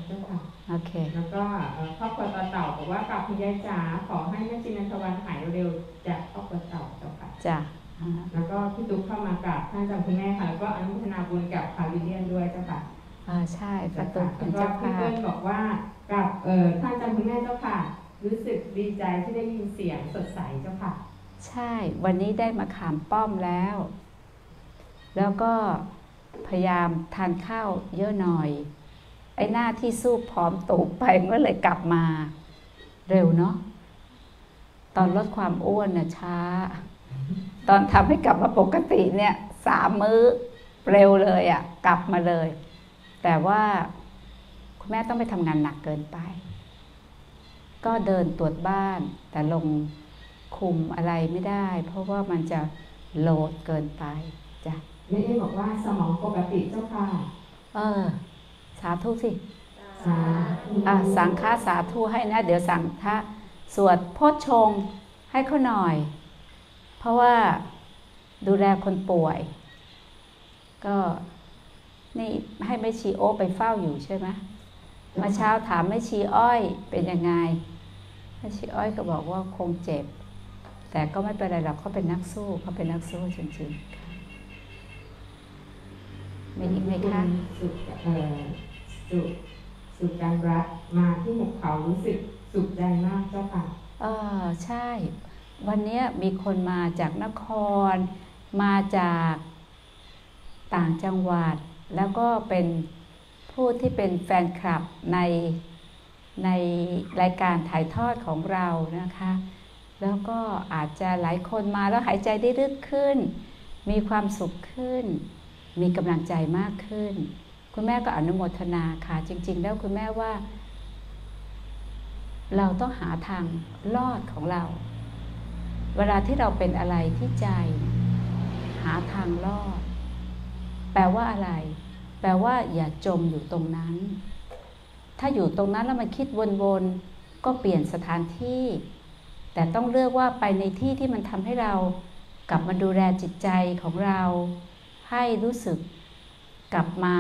เจ้าค่ะโอเค แล้วก็เอ่อครอบครัวต่อเต่าบอกว่ากับคุณยายจ๋าขอให้แม่ชีนันทวันหายเร็วๆจากครอบครัวเต่าเจ้าค่ะจ้ะอ่าแล้วก็พี่ตุ๊กเข้ามากราบท่านอาจารย์คุณแม่ค่ะแล้วก็อนุโมทนาบุญกับพาวิเลียนด้วยเจ้าค่ะอ่าใช่ประตูเป็แล้นวก็เจ้าพี่ภาเปิ้พลบอกว่ากับเอ่อท่านอาจารย์คุณแม่เจ้าค่ะ รู้สึกดีใจที่ได้ยินเสียงสดใสเจ้าค่ะ ใช่ วันนี้ได้มาขามป้อมแล้ว แล้วก็พยายามทานข้าวเยอะหน่อย ไอ้หน้าที่สู้ผอมตูบไปเมื่อเลยกลับมา เร็วเนาะ ตอนลดความอ้วนน่ะช้า ตอนทำให้กลับมาปกติเนี่ยสามมื้อเร็วเลยอะ่ะ กลับมาเลย แต่ว่าคุณแม่ต้องไปทำงานหนักเกินไป ก็เดินตรวจบ้านแต่ลง คุมอะไรไม่ได้ เพราะว่ามันจะโหลดเกินไปจ้ะไม่ได้บอกว่าสมองปกติเจ้าค่ะ เออ สาธุสิสาธุอะสังฆาสาธุให้นะ เดี๋ยวสังฆะสวดโพชฌงค์ให้เขาหน่อย เพราะว่าดูแลคนป่วย ก็นี่ให้แม่ชีโอไปเฝ้าอยู่ใช่ไหมเมาเช้าถามแม่ชีอ้อยเป็นยังไงแม่ชีอ้อยก็บอกว่าคงเจ็บ แต่ก็ไม่เป็นไรหรอกเขาเป็นนักสู้เขาเป็นนักสู้จริงๆค่ะมีอีกไหมคะสุขเอ่อสุขสุขการรัฐมาที่หุบเขารู้สึกสุขใจมากเจ้าค่ะเออใช่ วันเนี้ยมีคนมาจากนคร มาจากต่างจังหวัด แล้วก็เป็นผู้ที่เป็นแฟนคลับในในรายการถ่ายทอดของเรานะคะ แล้วก็อาจจะหลายคนมาแล้วหายใจได้ลึกขึ้น มีความสุขขึ้น มีกำลังใจมากขึ้น คุณแม่ก็อนุโมทนาค่ะ จริง ๆ แล้วคุณแม่ว่า เราต้องหาทางรอดของเรา เวลาที่เราเป็นอะไรที่ใจ หาทางรอด แปลว่าอะไร แปลว่าอย่าจมอยู่ตรงนั้น ถ้าอยู่ตรงนั้นแล้วมันคิดวนๆก็เปลี่ยนสถานที่ แต่ต้องเลือกว่าไปในที่ที่มันทำให้เรากลับมาดูแลจิตใจของเรา ให้รู้สึกกลับมา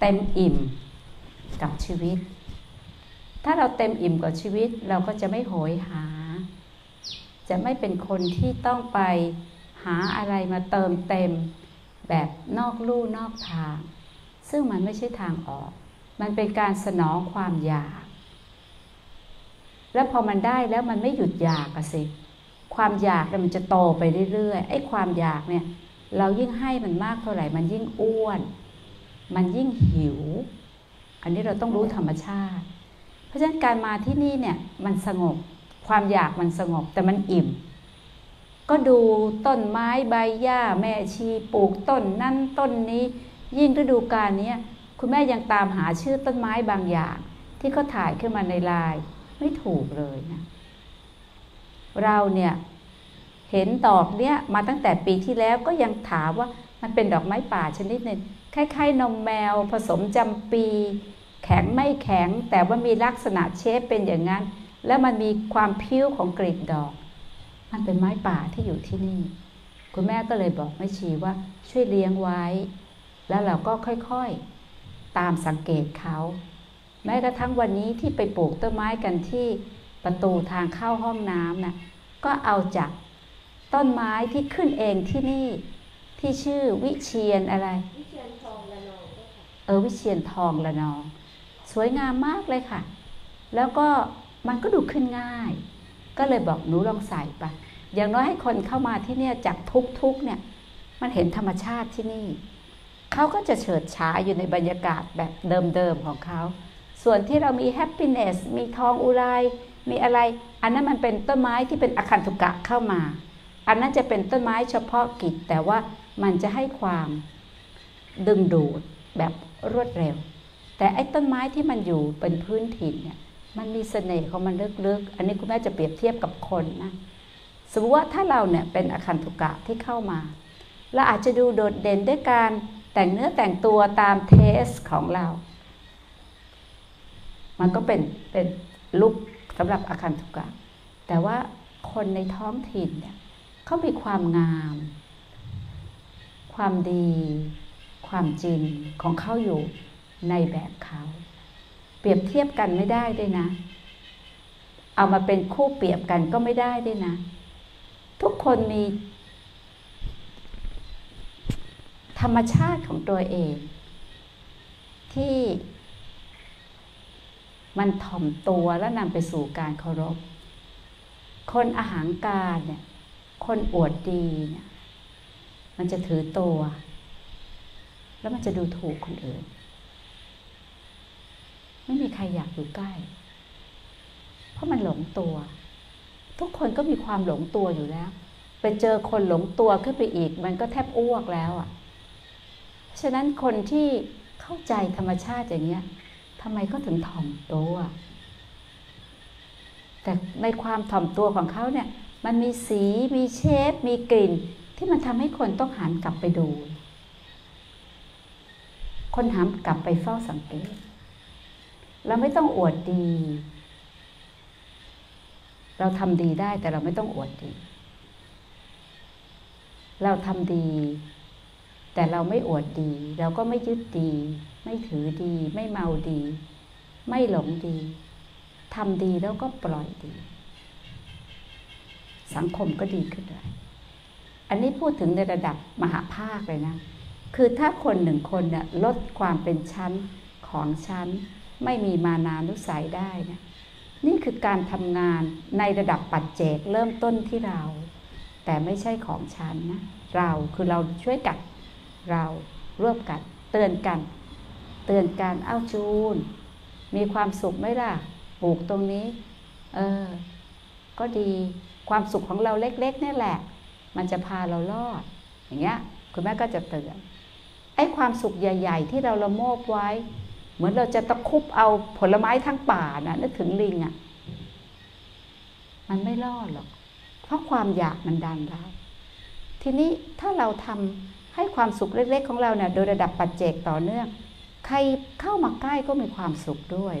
เต็มอิ่มกับชีวิต ถ้าเราเต็มอิ่มกับชีวิตเราก็จะไม่โหยหา จะไม่เป็นคนที่ต้องไปหาอะไรมาเติมเต็มแบบนอกลู่นอกทาง ซึ่งมันไม่ใช่ทางออก มันเป็นการสนองความอยาก แล้วพอมันได้แล้วมันไม่หยุดอยากอะสิ ความอยากเนี่ยมันจะโตไปเรื่อยๆไอ้ความอยากเนี่ย เรายิ่งให้มันมากเท่าไหร่มันยิ่งอ้วน มันยิ่งหิว อันนี้เราต้องรู้ธรรมชาติ เพราะฉะนั้นการมาที่นี่เนี่ยมันสงบ ความอยากมันสงบแต่มันอิ่ม ก็ดูต้นไม้ใบหญ้าแม่ชีปลูกต้นนั่นต้นนี้ ยิ่งฤดูกาลเนี้ยคุณแม่ยังตามหาชื่อต้นไม้บางอย่าง ที่เขาถ่ายขึ้นมาในไลน์ ไม่ถูกเลยนะเราเนี่ยเห็นดอกเนี้ยมาตั้งแต่ปีที่แล้วก็ยังถามว่ามันเป็นดอกไม้ป่าชนิดหนึ่งคล้ายๆนมแมวผสมจำปี แข็งไม่แข็ง แต่ว่ามีลักษณะเชฟเป็นอย่างนั้น แล้วมันมีความพิ้วของกลีบดอก มันเป็นไม้ป่าที่อยู่ที่นี่ คุณแม่ก็เลยบอกแม่ชีว่าช่วยเลี้ยงไว้ แล้วเราก็ค่อยๆ ตามสังเกตเขา แม้กระทั่งวันนี้ที่ไปปลูกต้นไม้กันที่ประตูทางเข้าห้องน้ำนะก็เอาจากต้นไม้ที่ขึ้นเองที่นี่ที่ชื่อวิเชียนอะไร วิเชียนทองละนองเจ้าค่ะเออวิเชียนทองละนอง สวยงามมากเลยค่ะ แล้วก็มันก็ดูขึ้นง่าย ก็เลยบอกหนูลองใส่ไปอย่างน้อยให้คนเข้ามาที่เนี่ยจากทุกๆเนี่ย มันเห็นธรรมชาติที่นี่เขาก็จะเฉิดฉายอยู่ในบรรยากาศแบบเดิมๆของเขา ส่วนที่เรามี happiness มีทองอุไรมีอะไร อันนั้นมันเป็นต้นไม้ที่เป็นอาคันตุกะเข้ามา อันนั้นจะเป็นต้นไม้เฉพาะกิจ แต่ว่ามันจะให้ความดึงดูดแบบรวดเร็ว แต่ไอ้ต้นไม้ที่มันอยู่เป็นพื้นถิ่นเนี่ยมันมีเสน่ห์ของมันลึกๆ อันนี้คุณแม่จะเปรียบเทียบกับคนนะ สมมติว่าถ้าเราเนี่ยเป็นอคันตุกะที่เข้ามา เราอาจจะดูโดดเด่นด้วยการแต่งเนื้อแต่งตัวตามเทสของเรา มันก็เป็นเป็นลุกสำหรับอาคันตุกะ แต่ว่าคนในท้องถิ่นเนี่ยเขามีความงาม ความดี ความจริงของเขาอยู่ในแบบเขาเปรียบเทียบกันไม่ได้ด้วยนะ เอามาเป็นคู่เปรียบกันก็ไม่ได้ด้วยนะ ทุกคนมี ธรรมชาติของตัวเอง ที่ มันถ่อมตัวแล้วนำไปสู่การเคารพ คนอาหารการเนี่ย คนอวดดีเนี่ย มันจะถือตัว แล้วมันจะดูถูกคนอื่น ไม่มีใครอยากอยู่ใกล้ เพราะมันหลงตัว ทุกคนก็มีความหลงตัวอยู่แล้ว ไปเจอคนหลงตัวขึ้นไปอีก มันก็แทบอ้วกแล้วอะ ฉะนั้นคนที่เข้าใจธรรมชาติอย่างเนี้ย ทำไมเขาถึงถ่อมตัว แต่ในความถ่อมตัวของเขาเนี่ย มันมีสีมีเชฟ มีกลิ่น ที่มันทำให้คนต้องหันกลับไปดู คนหันกลับไปเฝ้าสังเกตเราไม่ต้องอวดดี เราทำดีได้แต่เราไม่ต้องอวดดี เราทำดี แต่เราไม่อวดดี เราก็ไม่ยึดดี ไม่ถือดี ไม่เมาดี ไม่หลงดีทำดีแล้วก็ปล่อยดี สังคมก็ดีขึ้นเลยอันนี้พูดถึงในระดับมหาภาคเลยนะ คือถ้าคนหนึ่งคนเนี่ยลดความเป็นชั้นของชั้น ไม่มีมานานุสัยได้นะนี่คือการทำงานในระดับปัจเจกเริ่มต้นที่เรา แต่ไม่ใช่ของฉันนะ เราคือเราช่วยกัน เราร่วมกัน เตือนกัน เตือนกันเอ้าจูน มีความสุขไหมล่ะปลูกตรงนี้ เออ ก็ดีความสุขของเราเล็ก ๆนี่แหละ มันจะพาเรารอด อย่างเงี้ย คุณแม่ก็จะเตือนไอ้ความสุขใหญ่ ๆ ที่เราละโมบไว้ เหมือนเราจะตะคุบเอาผลไม้ทั้งป่านะนึกถึงลิงอะ่ะ มันไม่รอดหรอก เพราะความอยากมันดันเราทีนี้ถ้าเราทำ ให้ความสุขเล็ก ๆ ของเราเนี่ยโดยระดับปัจเจกต่อเนื่อง ใครเข้ามาใกล้ก็มีความสุขด้วย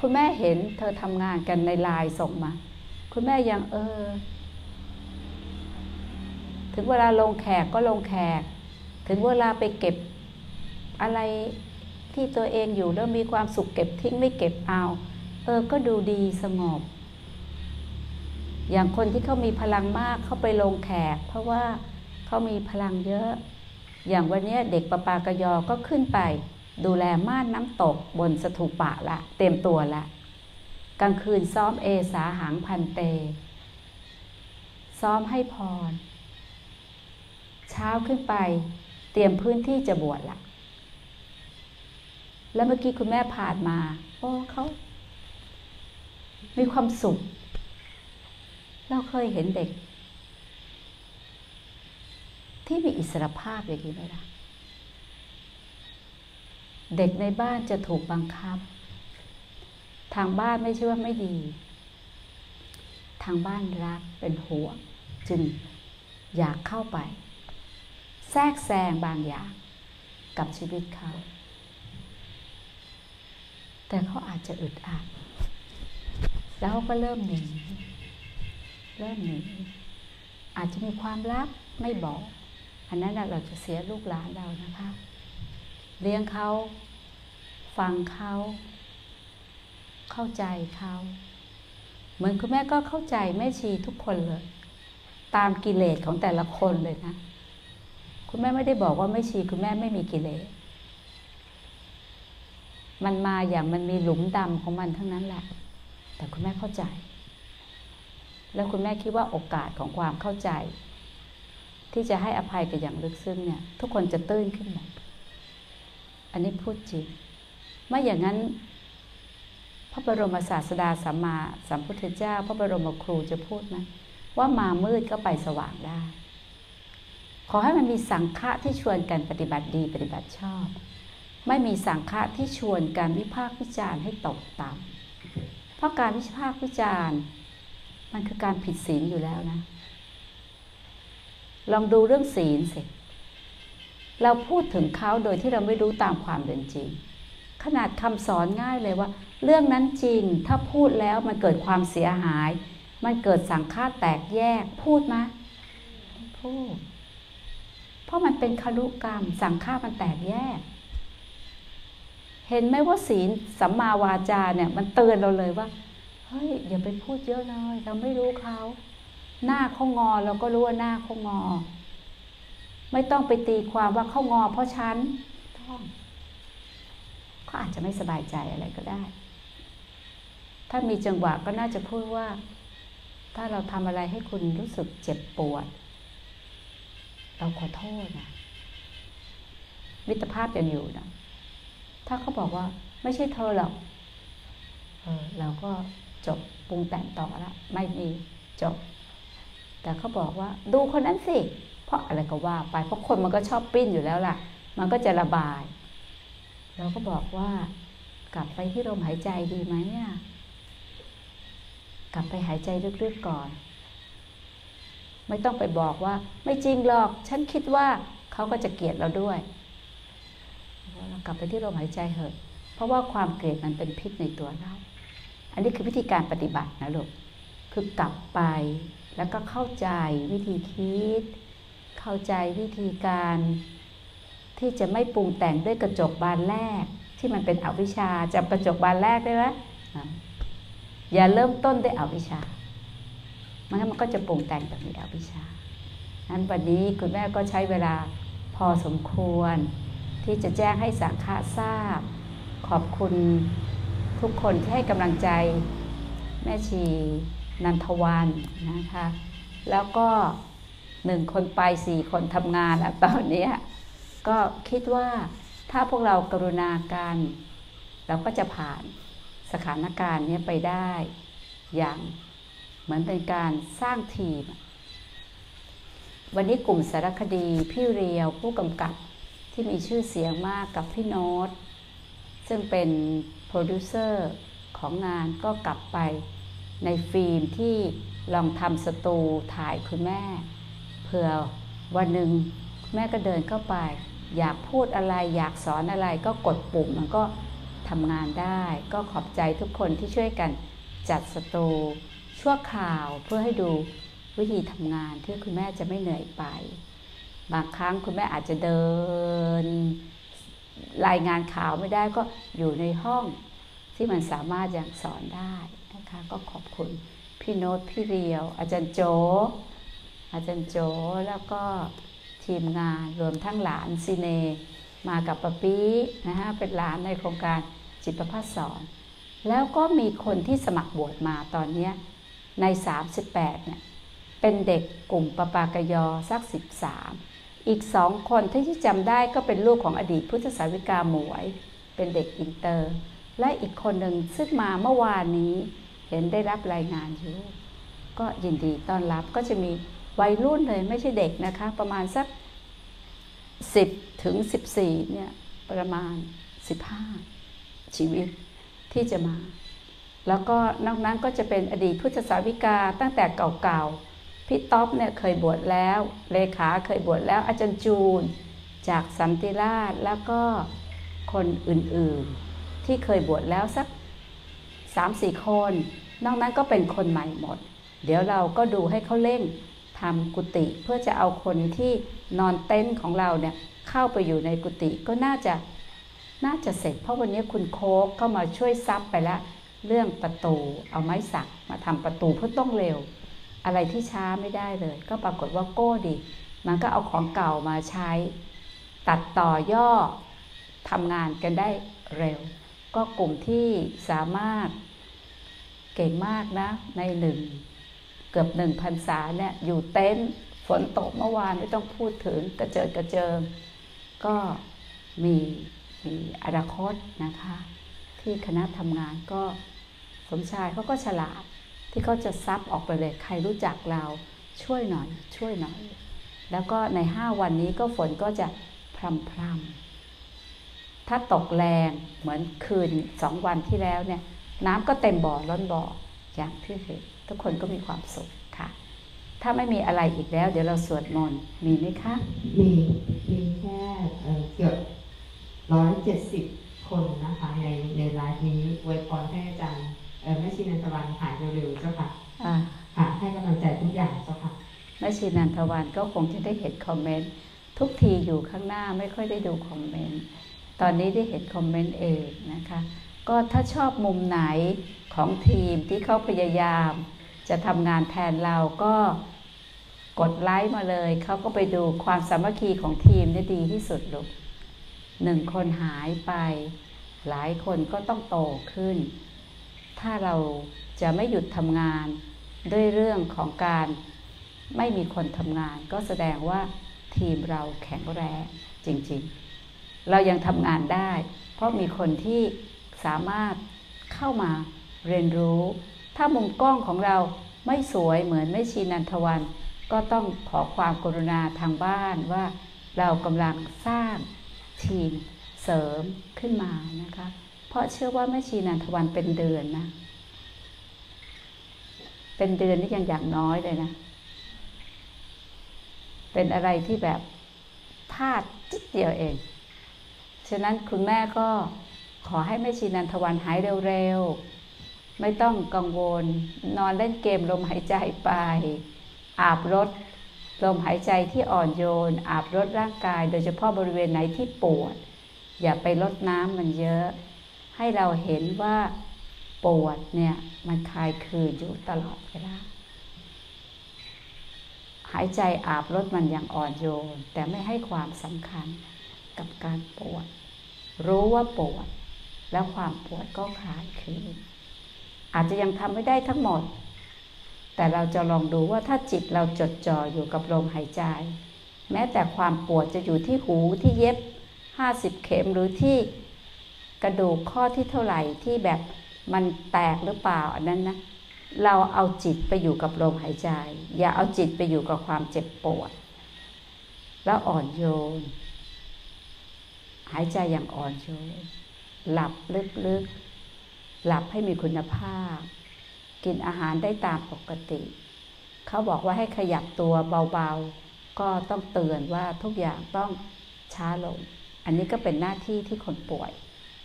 คุณแม่เห็นเธอทำงานกันในไลน์ส่งมา คุณแม่ยังเออ ถึงเวลาลงแขกก็ลงแขก ถึงเวลาไปเก็บอะไรที่ตัวเองอยู่แล้วมีความสุขเก็บทิ้งไม่เก็บเอา เออก็ดูดีสงบ อย่างคนที่เขามีพลังมากเข้าไปลงแขก เพราะว่าเขามีพลังเยอะ อย่างวันนี้เด็กปะปากยอก็ขึ้นไป ดูแลม่านน้ำตกบนสถูปะละ เต็มตัวละ กลางคืนซ้อมเอสาหังพันเต ซ้อมให้พร เช้าขึ้นไป เตรียมพื้นที่จะบวชละแล้วเมื่อกี้คุณแม่ผ่านมา โอ้เขามีความสุข เราเคยเห็นเด็ก ที่มีอิสรภาพอย่างนี้ไหมล่ะ เด็กในบ้านจะถูกบังคับ ทางบ้านไม่ใช่ว่าไม่ดี ทางบ้านรักเป็นห่วงจึงอยากเข้าไป แทรกแซงบางอย่างกับชีวิตเขา แต่เขาอาจจะอึดอัดแล้วก็เริ่มหนี เริ่มหนีอาจจะมีความรักไม่บอก อันนั้นเราจะเสียลูกหลานเรานะคะ เลี้ยงเขา ฟังเขา เข้าใจเขาเหมือนคุณแม่ก็เข้าใจแม่ชีทุกคนเลย ตามกิเลสของแต่ละคนเลยนะ คุณแม่ไม่ได้บอกว่าแม่ชีคุณแม่ไม่มีกิเลสมันมาอย่างมันมีหลุมดำของมันทั้งนั้นแหละ แต่คุณแม่เข้าใจ แล้วคุณแม่คิดว่าโอกาสของความเข้าใจ ที่จะให้อภัยกันอย่างลึกซึ้งเนี่ย ทุกคนจะตื้นขึ้นหมดอันนี้พูดจริงไม่อย่างนั้น พระบรมศาสดาสัมมาสัมพุทธเจ้า พระบรมครูจะพูดไหมว่ามามืดก็ไปสว่างได้ ขอให้มันมีสังฆะที่ชวนกันปฏิบัติดีปฏิบัติชอบ ไม่มีสังฆะที่ชวนการวิพากษ์วิจารณ์ให้ตกต่ำเพราะการวิพากษ์วิจารณ์ มันคือการผิดศีลอยู่แล้วนะ ลองดูเรื่องศีลสิ เราพูดถึงเขาโดยที่เราไม่รู้ตามความเป็นจริง ขนาดคำสอนง่ายเลยว่า เรื่องนั้นจริง ถ้าพูดแล้วมันเกิดความเสียหาย มันเกิดสังฆาแตกแยก พูดไหมไม่พูด เพราะมันเป็นคารุกรรม สังฆามันแตกแยกเห็นไหมว่าศีลสัมมาวาจาเนี่ย มันเตือนเราเลยว่า เฮ้ยอย่าไปพูดเยอะเลยเราไม่รู้เขา หน้าเขางอเราก็รู้ว่าหน้าเขางอ ไม่ต้องไปตีความว่าเขางอ เพราะฉันต้องเขาอาจจะไม่สบายใจอะไรก็ได้ ถ้ามีจังหวะก็น่าจะพูดว่า ถ้าเราทำอะไรให้คุณรู้สึกเจ็บปวด เราขอโทษนะมิตรภาพยังอยู่นะถ้าเขาบอกว่า ไม่ใช่เธอหรอกเออเราก็ จบปรุงแต่งต่อละไม่มีจบ แต่เขาบอกว่าดูคนนั้นสิ เพราะอะไรก็ว่าไปเพราะคนมันก็ชอบปิ้นอยู่แล้วล่ะ มันก็จะระบาย เราก็บอกว่ากลับไปที่ลมหายใจดีไหมเนี่ยกลับไปหายใจลึกๆก่อน ไม่ต้องไปบอกว่า ไม่จริงหรอก ฉันคิดว่าเขาก็จะเกลียดเราด้วยเรากลับไปที่ลมหายใจเถอะ เพราะว่าความเกลียดมันเป็นพิษในตัวเรา อันนี้คือวิธีการปฏิบัตินะลูก คือกลับไปแล้วก็เข้าใจวิธีคิด เข้าใจวิธีการที่จะไม่ปรุงแต่งด้วยกระจกบานแรก ที่มันเป็นอวิชชาจำกระจกบานแรกได้ไหมอย่าเริ่มต้นด้วยอวิชชามันงั้นมันก็จะปรุงแต่งแบบมีอวิชชานั้นวันนี้คุณแม่ก็ใช้เวลาพอสมควร ที่จะแจ้งให้สังฆาทราบ ขอบคุณ ทุกคนที่ให้กำลังใจแม่ชีนันทวันนะคะ แล้วก็หนึ่งคนไปสี่คนทำงานแล้วตอนนี้ก็คิดว่าถ้าพวกเรากรุณากันเราก็จะผ่านสถานการณ์นี้ไปได้อย่างเหมือนเป็นการสร้างทีม วันนี้กลุ่มสารคดีพี่เรียวผู้กำกับที่มีชื่อเสียงมากกับพี่โน้ตซึ่งเป็น โปรดิวเซอร์ของงานก็กลับไปในฟิล์มที่ลองทำสตูถ่ายคุณแม่ เผื่อวันหนึ่งแม่ก็เดินเข้าไป อยากพูดอะไรอยากสอนอะไรก็กดปุ่มมันก็ทำงานได้ ก็ขอบใจทุกคนที่ช่วยกันจัดสตูชั่วข่าวเพื่อให้ดูวิธีทำงานที่คุณแม่จะไม่เหนื่อยไป บางครั้งคุณแม่อาจจะเดิน รายงานข่าวไม่ได้ก็อยู่ในห้องที่มันสามารถยังสอนได้นะคะ ก็ขอบคุณพี่โน้ตพี่เรียว อาจารย์โจ อาจารย์โจแล้วก็ทีมงานรวมทั้งหลานซีเน มากับปะปี้นะฮะเป็นหลานในโครงการจิตประพัฒสอนแล้วก็มีคนที่สมัครบวชมาตอนนี้ใน 38เนี่ยเป็นเด็กกลุ่มปปากยอสัก 13 อีกสองคนที่จำได้ก็เป็นลูกของอดีตพุทธสาวิกาหมวย เป็นเด็กอินเตอร์ และอีกคนหนึ่งซึ่งมาเมื่อวานนี้ เห็นได้รับรายงานอยู่ ก็ยินดีต้อนรับก็จะมีวัยรุ่นเลยไม่ใช่เด็กนะคะ ประมาณสัก 10 ถึง 14 เนี่ย ประมาณ 15 ชีวิตที่จะมา แล้วก็นอกนั้นก็จะเป็นอดีตพุทธสาวิกาตั้งแต่เก่าๆ พี่ต๊อปเนี่ยเคยบวชแล้ว เลขาเคยบวชแล้ว อาจารย์จูน จากสันติราชแล้วก็คนอื่นๆ ที่เคยบวชแล้วสัก3-4คน นอกนั้นก็เป็นคนใหม่หมด เดี๋ยวเราก็ดูให้เขาเร่งทำกุฏิเพื่อจะเอาคนที่นอนเต็นท์ของเราเนี่ยเข้าไปอยู่ในกุฏิก็น่าจะน่าจะเสร็จ เพราะวันนี้คุณโค้กก็มาช่วยซับไปแล้วเรื่องประตูเอาไม้สักมาทำประตูเพื่อต้องเร็ว อะไรที่ช้าไม่ได้เลย ก็ปรากฏว่าโก้ดีมันก็เอาของเก่ามาใช้ ตัดต่อย่อทำงานกันได้เร็ว ก็กลุ่มที่สามารถเเก่งมากนะ ในหนึ่งเกือบหนึ่งพันษาเนี่ยอยู่เต็นท์ฝนตกเมื่อวานไม่ต้องพูดถึงกระเจิดกระเจิง ก็มีมีอนาคตนะคะ ที่คณะทำงานก็สมชายเขาก็ฉลาด ที่เขาจะซับออกไปเลยใครรู้จักเราช่วยหน่อย ช่วยหน่อย แล้วก็ในห้าวันนี้ก็ฝนก็จะพรำพรำถ้าตกแรงเหมือนคืนสองวันที่แล้วเนี่ย น้ำก็เต็มบ่อล้นบ่ออย่างที่เห็นทุกคนก็มีความสุขค่ะ ถ้าไม่มีอะไรอีกแล้ว เดี๋ยวเราสวดมนต์มีไหมคะ มี มีแค่เกือบร้อยเจ็ดสิบคนนะคะในในไลฟ์นี้อวยพรให้อาจารย์ แม่ชีนันทวันหายเร็วๆเจ้าค่ะอ่าค่ะให้กำลังใจทุกอย่างเจ้าค่ะแม่ชีนันทวันก็คงจะได้เห็นคอมเมนต์ทุกทีอยู่ข้างหน้าไม่ค่อยได้ดูคอมเมนต์ตอนนี้ได้เห็นคอมเมนต์เองนะคะ ก็ถ้าชอบมุมไหนของทีมที่เขาพยายาม จะทำงานแทนเราก็กดไลค์มาเลย เขาก็ไปดูความสามัคคีของทีมได้ดีที่สุดลูกหนึ่งคนหายไป หลายคนก็ต้องโตขึ้น ถ้าเราจะไม่หยุดทำงานด้วยเรื่องของการไม่มีคนทำงาน ก็แสดงว่าทีมเราแข็งแรงจริงๆ เรายังทำงานได้ เพราะมีคนที่สามารถเข้ามาเรียนรู้ ถ้ามุมกล้องของเราไม่สวยเหมือนแม่ชีนันทวัน ก็ต้องขอความกรุณาทางบ้านว่าเรากำลังสร้างทีมเสริมขึ้นมานะคะ เพราะเชื่อว่าแม่ชีนันทวันเป็นเดือนนะ เป็นเดือนนี่ยังอย่างน้อยเลยนะ เป็นอะไรที่แบบพลาดจิดเดียวเอง ฉะนั้นคุณแม่ก็ขอให้แม่ชีนันทวันหายเร็วๆ ไม่ต้องกังวล นอนเล่นเกมลมหายใจไป อาบรถลมหายใจที่อ่อนโยน อาบรถร่างกาย โดยเฉพาะบริเวณไหนที่ปวด อย่าไปลดน้ำมันเยอะ ให้เราเห็นว่าปวดเนี่ย มันคลายคืนอยู่ตลอดเวลาหายใจอาบรถมันอย่างอ่อนโยน แต่ไม่ให้ความสำคัญกับการปวด รู้ว่าปวด แล้วความปวดก็คลายคืนอาจจะยังทำไม่ได้ทั้งหมด แต่เราจะลองดูว่าถ้าจิตเราจดจ่ออยู่กับลมหายใจ แม้แต่ความปวดจะอยู่ที่หูที่เย็บห้าสิบเข็มหรือที่ กระดูกข้อที่เท่าไหร่ที่แบบมันแตกหรือเปล่าอันนั้นนะเราเอาจิตไปอยู่กับลมหายใจ อย่าเอาจิตไปอยู่กับความเจ็บปวด แล้วอ่อนโยน หายใจอย่างอ่อนโยน หลับลึกๆ หลับให้มีคุณภาพ กินอาหารได้ตามปกติ เขาบอกว่าให้ขยับตัวเบาๆ ก็ต้องเตือนว่าทุกอย่างต้องช้าลง อันนี้ก็เป็นหน้าที่ที่คนป่วย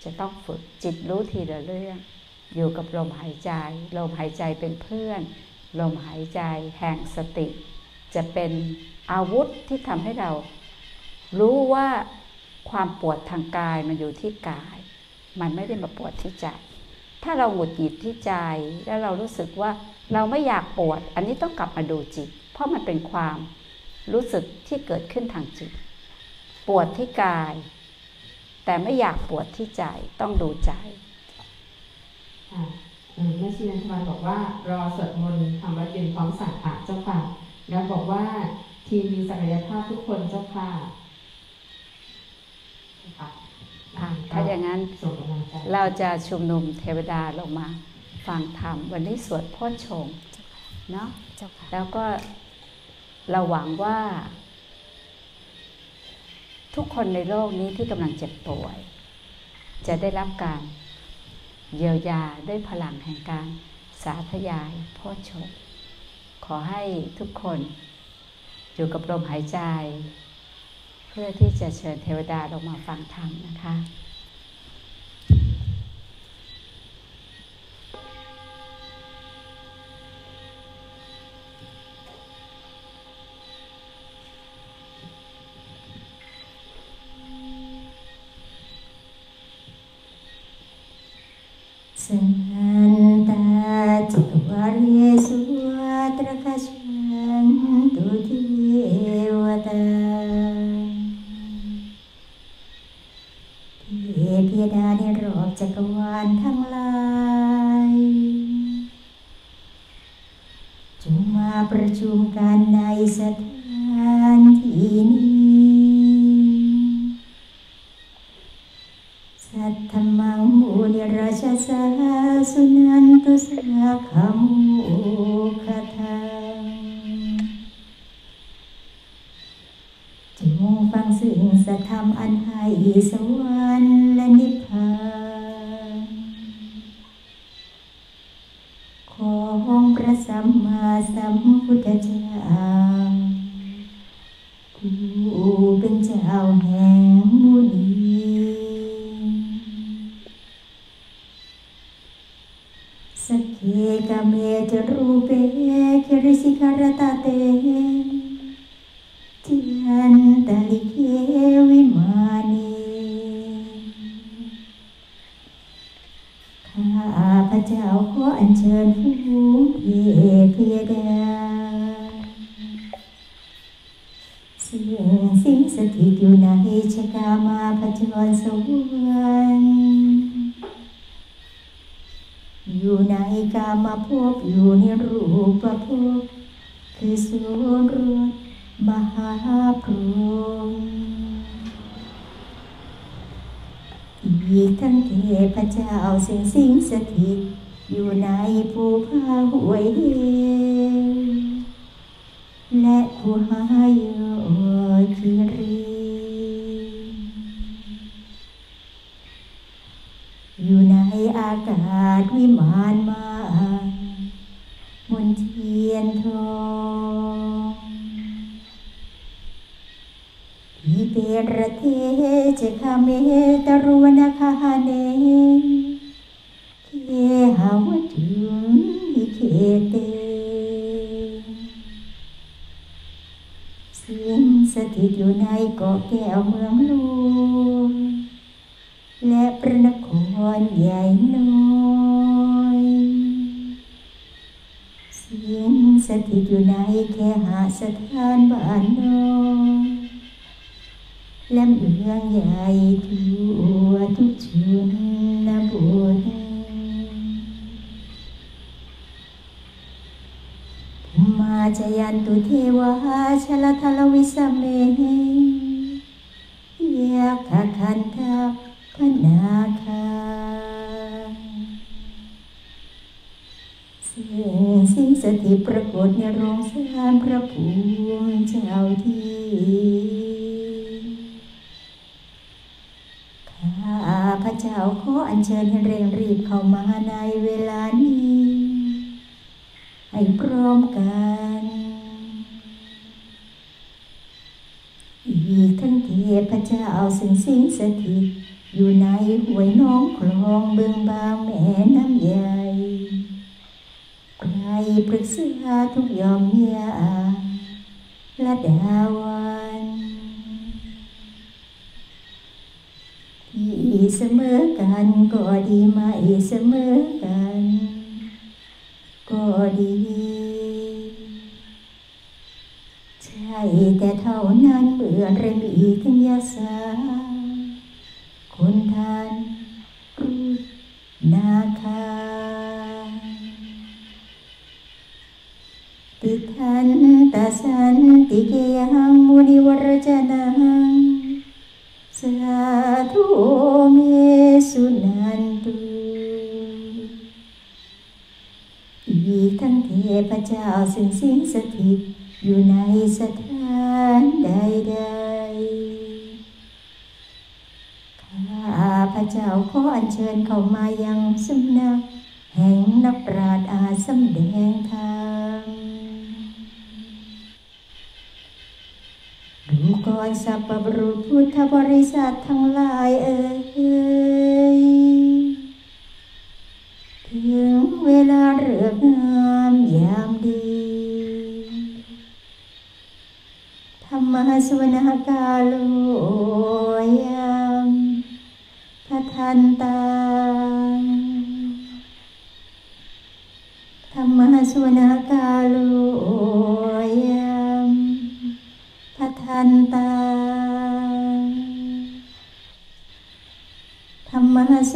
จะต้องฝึกจิตรู้ทีละเรื่อง อยู่กับลมหายใจ ลมหายใจเป็นเพื่อน ลมหายใจแห่งสติ จะเป็นอาวุธที่ทำให้เรา รู้ว่าความปวดทางกายมันอยู่ที่กาย มันไม่ได้มาปวดที่ใจ ถ้าเราหงุดหงิดที่ใจ แล้วเรารู้สึกว่าเราไม่อยากปวด อันนี้ต้องกลับมาดูจิต เพราะมันเป็นความรู้สึกที่เกิดขึ้นทางจิต ปวดที่กาย แต่ไม่อยากปวดที่ใจต้องดูใจค่ะเอ่อแม่ชีนันทวันบอกว่ารอสวดมนต์ทำวัดเย็นพร้อมสังฆะเจ้าค่ะแล้วบอกว่าทีมมีศักยภาพทุกคนเจ้าค่ะค่ะอะถ้าอย่างนั้นส่งกำลังใจเราจะชุมนุมเทวดาลงมาฟังธรรมวันนี้สวดพ่นชงเนาะเจ้าค่ะแล้วก็เราหวังว่า ทุกคนในโลกนี้ที่กำลังเจ็บป่วย จะได้รับการเยียวยาด้วยพลังแห่งการสาธยายพ่อชก ขอให้ทุกคนอยู่กับลมหายใจ เพื่อที่จะเชิญเทวดาลงมาฟังธรรมนะคะ สั สัมมาสัมพุทธเจ้า สิ่งสิงสถิต อยู่ในภูผาหวยเหวและคูหายคิรีอยู่ในอากาศวิมานมามนเทียนทองอิเปรเทเจคาเมตรวนคาเน กาะแก้วเมืองหลวงและพระนครใหญ่น้อยเสิ่งสถิตอยู่ในแค่หาสถานบ้านน้อยและเมืองใหญ่ทั่วทุกชนบทมาจยันตุเทวาชลทลวิสเม เทพเจ้าสิ่งสิงสถิตอยู่ในห้วยน้องคลองเบืองบางแม่น้ำใหญ่ใครปรึกษาทุกยอมเมียและดาวันที่เสมอกันก็ดีไม่เสมอกัน ก็ดีใช่แต่เท่านั้นเบื่อเรมีถึง สาคนทานรูปนาคาติทันตาสันติเกยังมุนิวรจนังสาธุเมสุนันตุอีกทั้งเทพเจ้าซึ่งสิงสถิตอยู่ในสถ เข้ามายังสำนักแห่งนักปราชญ์อาสำแดงธรรมดูก่อนสัพพบรุษพุทธบริษัททั้งหลายเอ่ย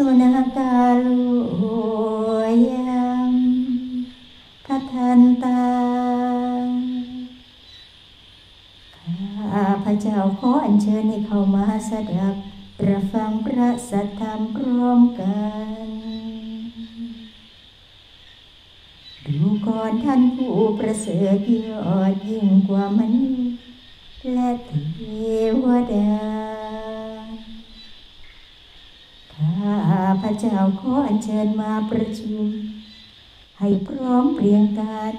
สวนากาโลยามพระทัทันตา ข้าพระเจ้าขออัญเชิญให้เข้ามาสดับรับฟังพระสัทธรรมพร้อมกัน ดูก่อนท่านผู้ประเสริฐยอดยิ่งกว่ามนุษย์และเทวดา ข้าพระเจ้าขออัญเชิญมาประชุม ให้พร้อมเพรียงกัน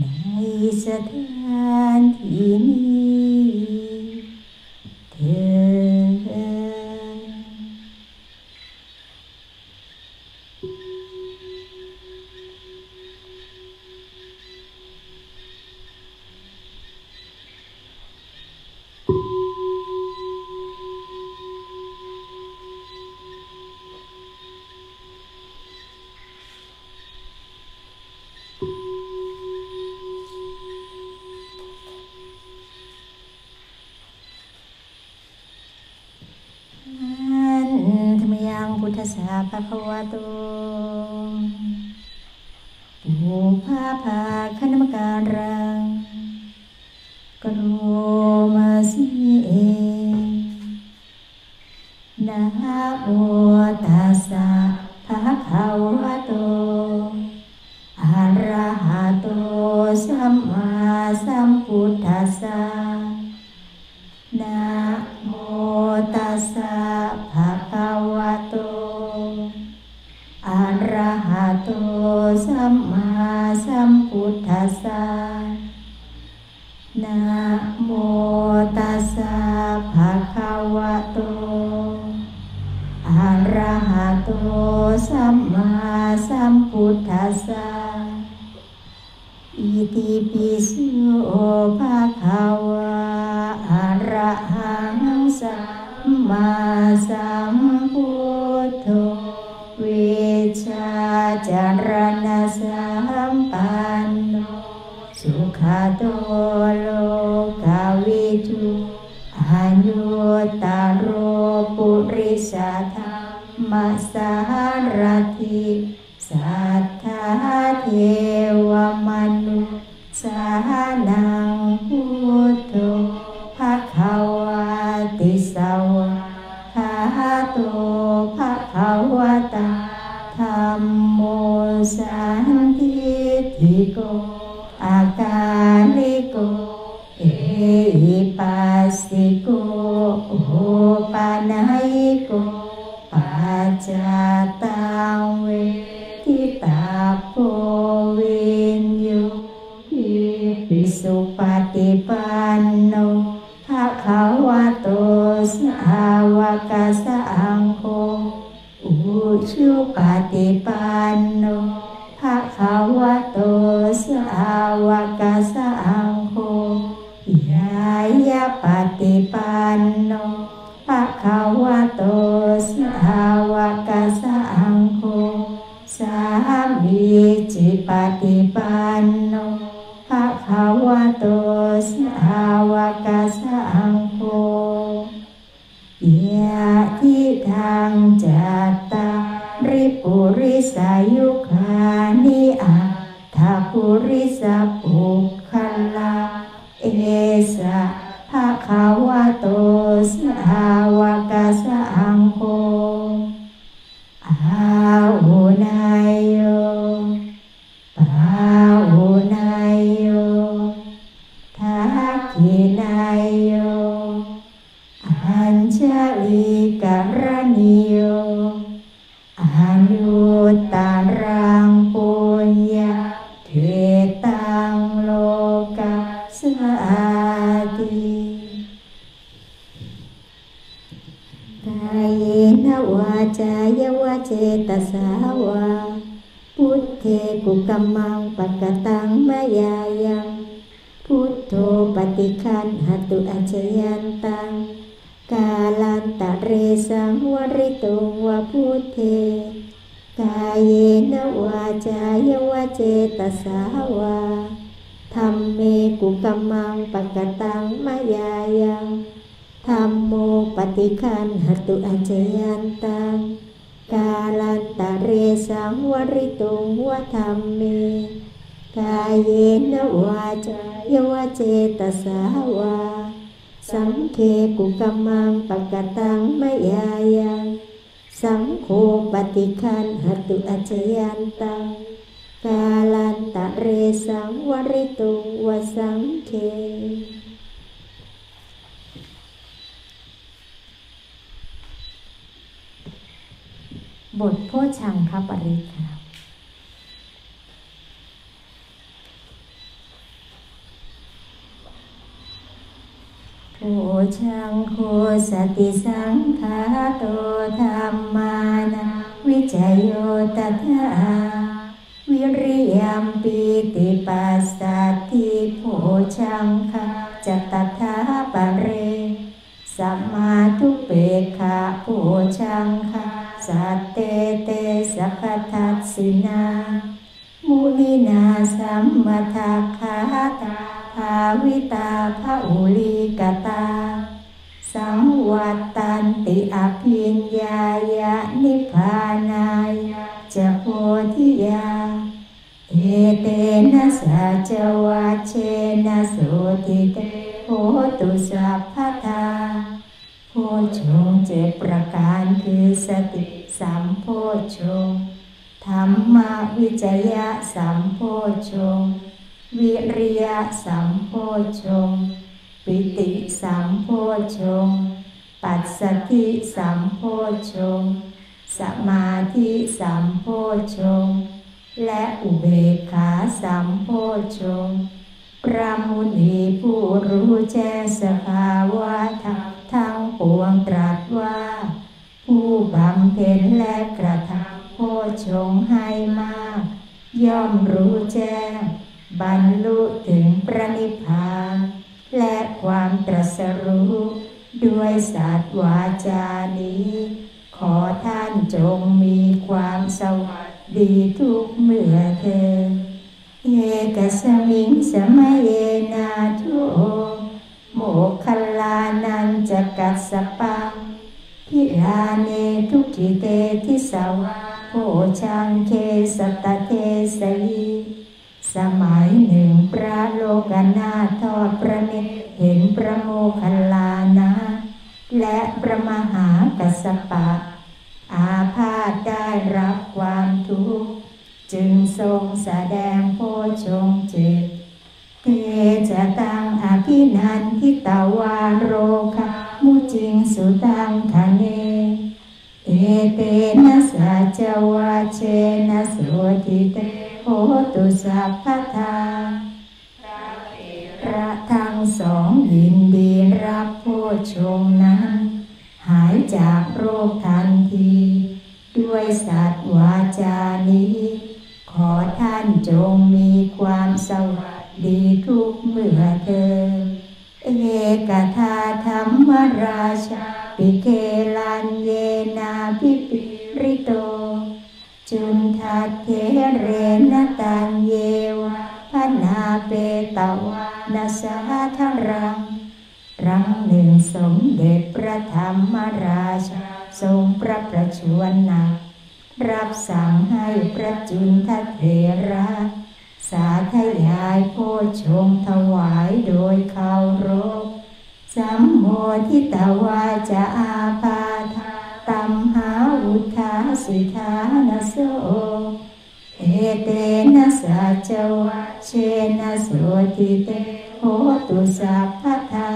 ในสถานที่นี้ ทัสสะภะคะวะโตภูพาภาคณมการังกโรมาสีเอนาโมตั ติปิโสภะคะวะอะระหังสัมมาสัมพุทโธเวชาจารณะสัมปันโนสุขโตโลกาวิทูอายุตาโรปุริสธรรมสารถิสัทธาเทวมนุ สานังพุทโธภะคะวะติสาวะคาโตภะคะวะตาธัมโมสันทิติโกอากาลิโกเอหิปัสสิโกโอปานายิโกปัจจตังเวทิตาโพาวกสังโฆอุชุปฏิปันโนภะคะวะโตสาวกสังโฆยายาปฏิปันโนภะคะวะโตสาวกสังโฆสามีจิปฏิปันโนภะคะวะโตสาวกสังโฆ ทิทางจัตตาริปุริสายุคานิอัตถาปุริสปุคัลาเอสะภะคะวะโตสาวกสังโฆ ตุอัจจยันตังกาลันตะเรสังวริตุงวธรรมเมกายเยนวาจายวเจตสาวา สังเคกุกัมมังปะกตังมยายังสังโฆปฏิคันหตุอัจยันตังกาลันตะเรสังวริตุวสังเค บทโพชังคปริตค่ะโพชังโคสติสังฆาโตธรรมานาวิจโยตถาวิริยมปีติปัสสัตติโพชังคาจตถาปะเรสัมมาทุเปกขาโพชังคา สัตเตเตสัพพทัสสินามุนินาสัมมาทัคขาตาภาวิตาภาอุลิกตา สังวัตตันติอภิญญายะนิพพานายะจะโพธิยาเอเตนะสัจวัชเชนะโสติเตโหตุสัพพทา โพชงเจ็ดประการคือสติสัมโพชงธรรมวิจยะสัมโพชง วิริยะสัมโพชง ปิติสัมโพชง ปัสสติสัมโพชง สมาธิสัมโพชง และอุเบกขาสัมโพชง พระมุนีผู้รู้แจ้งสภาวะธรรม ปวงตรัสว่า ผู้บำเพ็ญและกระทำโพชงให้มาก ย่อมรู้แจ้ง บรรลุถึงพระนิพพาน และความตรัสรู้ ด้วยสัตว์วาจานี้ ขอท่านจงมีความสวัสดีทุกเมื่อเธอเอกสมิงสมัยเย สปังพิราเนทุกิเตทิสาวาโพชังเคสตเทสยีสมัยหนึ่งพระโลกนาทอดพระเนตรเห็นพระโมคคัลลานะ และพระมหากัสสปะ อาพาธได้รับความทุกข์จึงทรงแสดงโพชงเจ็ดเทจะตังอภินันทิตาวาโร ตังคะเนเอเตนะสัจวาเชนะโสติเตโหตุสัพพทาพระทั้งสองยินดีรับโพชงนั้น หายจากโรคทันที ด้วยสัตว์วาจานี้ ขอท่านจงมีความสวัสดีทุกเมื่อเธอ เอกทาธรรมราชาปิเกลันเยนาพิปิริโต จุนทัตเทเรนตังเยวะพนาเปตวานาสาทรังครั้งหนึ่งสมเด็จพระธรรมราชาทรงพระประชวรหนักรับสั่งให้พระจุนทเถระ สาธยายโพชงถวายโดยเคารพสัมโมทิตวาจะอาปาทาตัมหาอุทาสิทานโสเอเตนะสัจวะเชนะโสติเตโหตุสัพพทา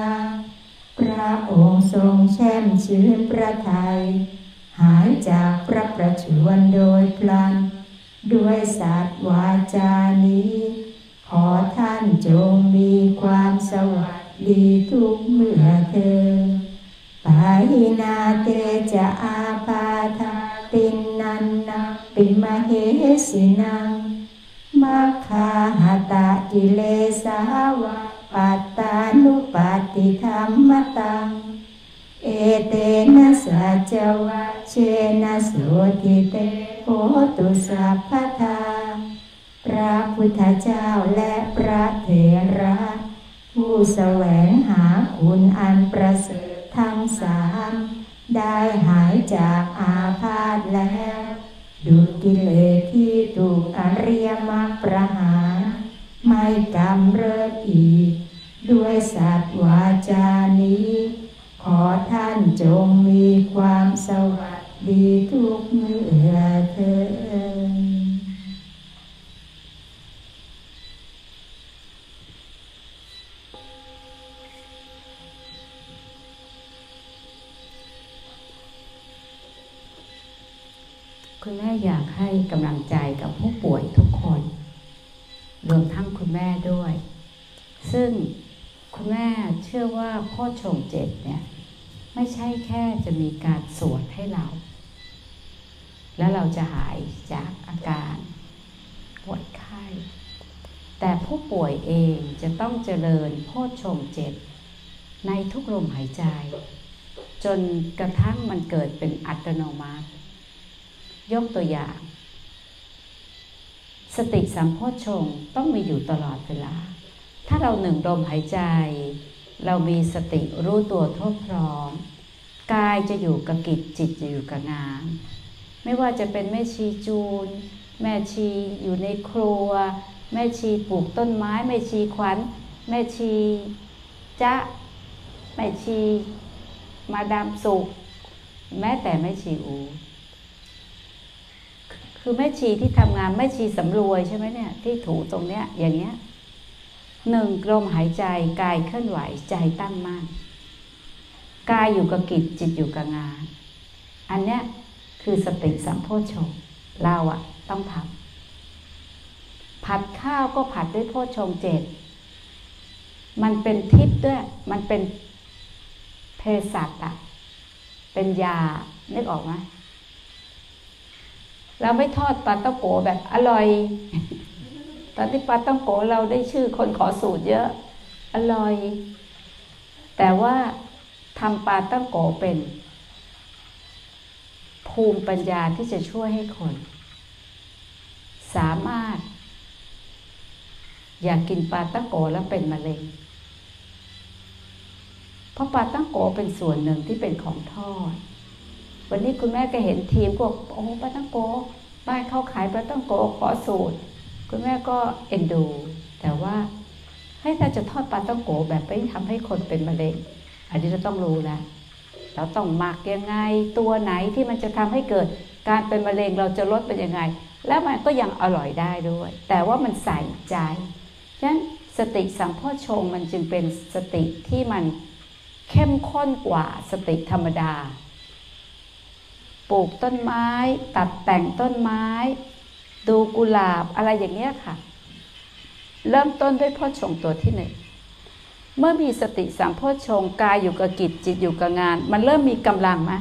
พระองค์ทรงแช่มชื้นพระทัยหายจากพระประชวรโดยพลัน ด้วยสัตว์วาจานี้ ขอท่านจงมีความสวัสดีทุกเมื่อเธอปาหินาเตจะอาปาทาตินนันนาปิมเหสินังมัคคาหตะกิเลสาวะปัตตานุปัตติธรรมตัง เอเตนะสัจวะเชนะโสติเต โหตุสัพพทาพระพุทธเจ้าและพระเถระ ผู้แสวงหาคุณอันประเสริฐทั้งสามได้หายจากอาพาธแล้วดุจกิเลสที่ถูกอริยมรรคประหาร ไม่กำเริบอีก ด้วยสัตวาจานี้ ขอท่านจงมีความสวัสดี ทุกเมื่อเถิดคุณแม่อยากให้กำลังใจกับผู้ป่วยทุกคน รวมทั้งคุณแม่ด้วย ซึ่งคุณแม่เชื่อว่าพ่อชงเจ็ดเนี่ย ไม่ใช่แค่จะมีการสวดให้เรา แล้วเราจะหายจากอาการปวดไข้ แต่ผู้ป่วยเองจะต้องเจริญโพชฌงเจ็ดในทุกลมหายใจ จนกระทั่งมันเกิดเป็นอัตโนมัติ ยกตัวอย่าง สติสัมโพชฌงต้องมีอยู่ตลอดเวลา ถ้าเราหนึ่งลมหายใจ เรามีสติรู้ตัวทั่วพร้อม กายจะอยู่กับกิจจิตจะอยู่กับงาน ไม่ว่าจะเป็นแม่ชีจูน แม่ชีอยู่ในครัว แม่ชีปลูกต้นไม้ แม่ชีขวัญ แม่ชีจ๊ะแม่ชีมาดามสุขแม้แต่แม่ชีอู คือแม่ชีที่ทำงานแม่ชีสำรวยใช่ไหมเนี่ย ที่ถูตรงเนี้ยอย่างเงี้ยหนึ่งลมหายใจกายเคลื่อนไหวใจตั้งมั่นกายอยู่กับกิจจิตอยู่กับงาน อันเนี้ย คือสติสัมโพชฌงเราอะต้องทำผัดข้าวก็ผัดด้วยโพชฌงเจ็ดมันเป็นทิพย์ด้วย มันเป็นเภสัชอะเป็นยา นึกออกไหมเราไม่ทอดปลาต้องโกแบบอร่อย ตอนที่ปลาต้องโกเราได้ชื่อคนขอสูตรเยอะ อร่อย แต่ว่าทำปลาต้องโกเป็น ภูมิปัญญาที่จะช่วยให้คน สามารถ อยากกินปลาตั้งโกแล้วเป็นมะเร็ง เพราะปลาตั้งโกเป็นส่วนหนึ่งที่เป็นของทอด วันนี้คุณแม่ก็เห็นทีมก็บอกโอ้ปลาตั้งโกบ้านเขาขายปลาตั้งโกขอสูตร คุณแม่ก็เอ็นดู แต่ว่าให้ถ้าจะทอดปลาตั้งโกแบบไม่ทำให้คนเป็นมะเร็ง อันนี้เราต้องรู้แล้ว เราต้องหมักยังไง ตัวไหนที่มันจะทำให้เกิด การเป็นมะเร็งเราจะลดเป็นยังไง แล้วมันก็ยังอร่อยได้ด้วย แต่ว่ามันใส่ใจฉะนั้นสติสัมโพชงมันจึงเป็นสติที่มันเข้มข้นกว่าสติธรรมดา ปลูกต้นไม้ ตัดแต่งต้นไม้ ดูกุหลาบอะไรอย่างเงี้ยค่ะ เริ่มต้นด้วยโพชงตัวที่หนึ่ง เมื่อมีสติสัมโพชฌงกายอยู่กับกิจจิตอยู่กับงาน มันเริ่มมีกำลังไหม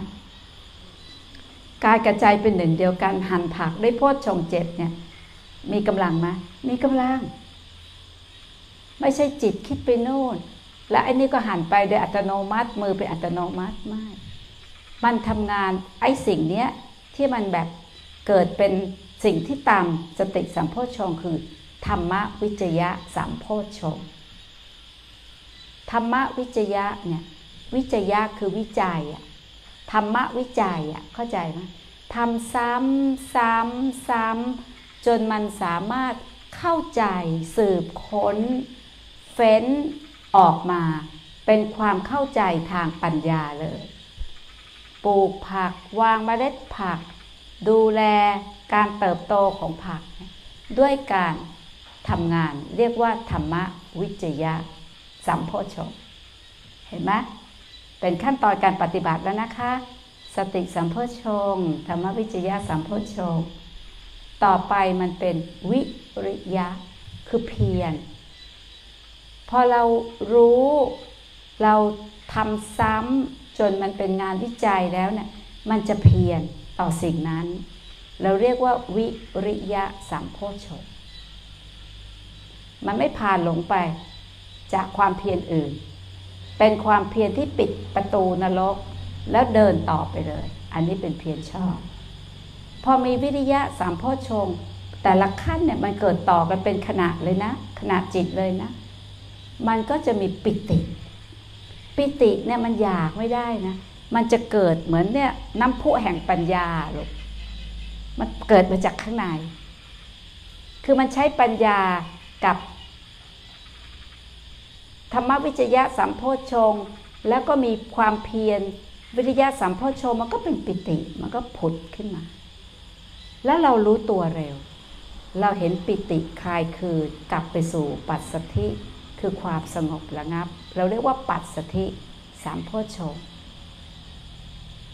กายกระใจเป็นหนึ่งเดียวกันหั่นผักได้โพชฌงเจ็ดเนี่ย มีกำลังไหมมีกำลัง ไม่ใช่จิตคิดไปโน่น และไอ้นี่ก็หันไปโดยอัตโนมัติมือเป็นอัตโนมัติไม่มันทำงานไอ้สิ่งเนี้ยที่มันแบบเกิดเป็นสิ่งที่ตามสติสัมโพชฌงค์คือ ธรรมวิจยะสัมโพชฌง์ ธรรมวิจยะเนี่ยวิจยะคือวิจัยอะธรรมวิจัยอะเข้าใจไหมทำซ้ำซ้ำซ้ำจนมันสามารถเข้าใจสืบค้น เฟ้นออกมา เป็นความเข้าใจทางปัญญาเลย ปลูกผักวางเมล็ดผัก ดูแลการเติบโตของผัก ด้วยการทำงานเรียกว่าธรรมวิจยะ สัมโพชงเห็นไหมเป็นขั้นตอนการปฏิบัติแล้วนะคะ สติสัมโพชงธรรมวิจยะสัมโพชงต่อไปมันเป็นวิริยะ คือเพียรพอเรารู้เราทำซ้ำจนมันเป็นงานวิจัยแล้วเนี่ยมันจะเพียรต่อสิ่งนั้น เราเรียกว่าวิริยะสัมโพชงมันไม่ผ่านหลงไป จากความเพียรอื่น เป็นความเพียรที่ปิดประตูนรก แล้วเดินต่อไปเลย อันนี้เป็นเพียรชอบ พอมีวิริยะสามโพชง แต่ละขั้นเนี่ยมันเกิดต่อกันเป็นขณะเลยนะ ขณะจิตเลยนะ มันก็จะมีปิติ ปิติเนี่ยมันอยากไม่ได้นะ มันจะเกิดเหมือนเนี่ยน้ำพุแห่งปัญญาลูกมันเกิดมาจากข้างใน คือมันใช้ปัญญากับ ธรรมวิจยะสัมโพชง แล้วก็มีความเพียรวิริยะสัมโพชงมันก็เป็นปิติมันก็ผุดขึ้นมา แล้วเรารู้ตัวเร็ว เราเห็นปิติคลายคืนกลับไปสู่ปัสสธิคือความสงบระงับ เราเรียกว่าปัสสธิสามโพชง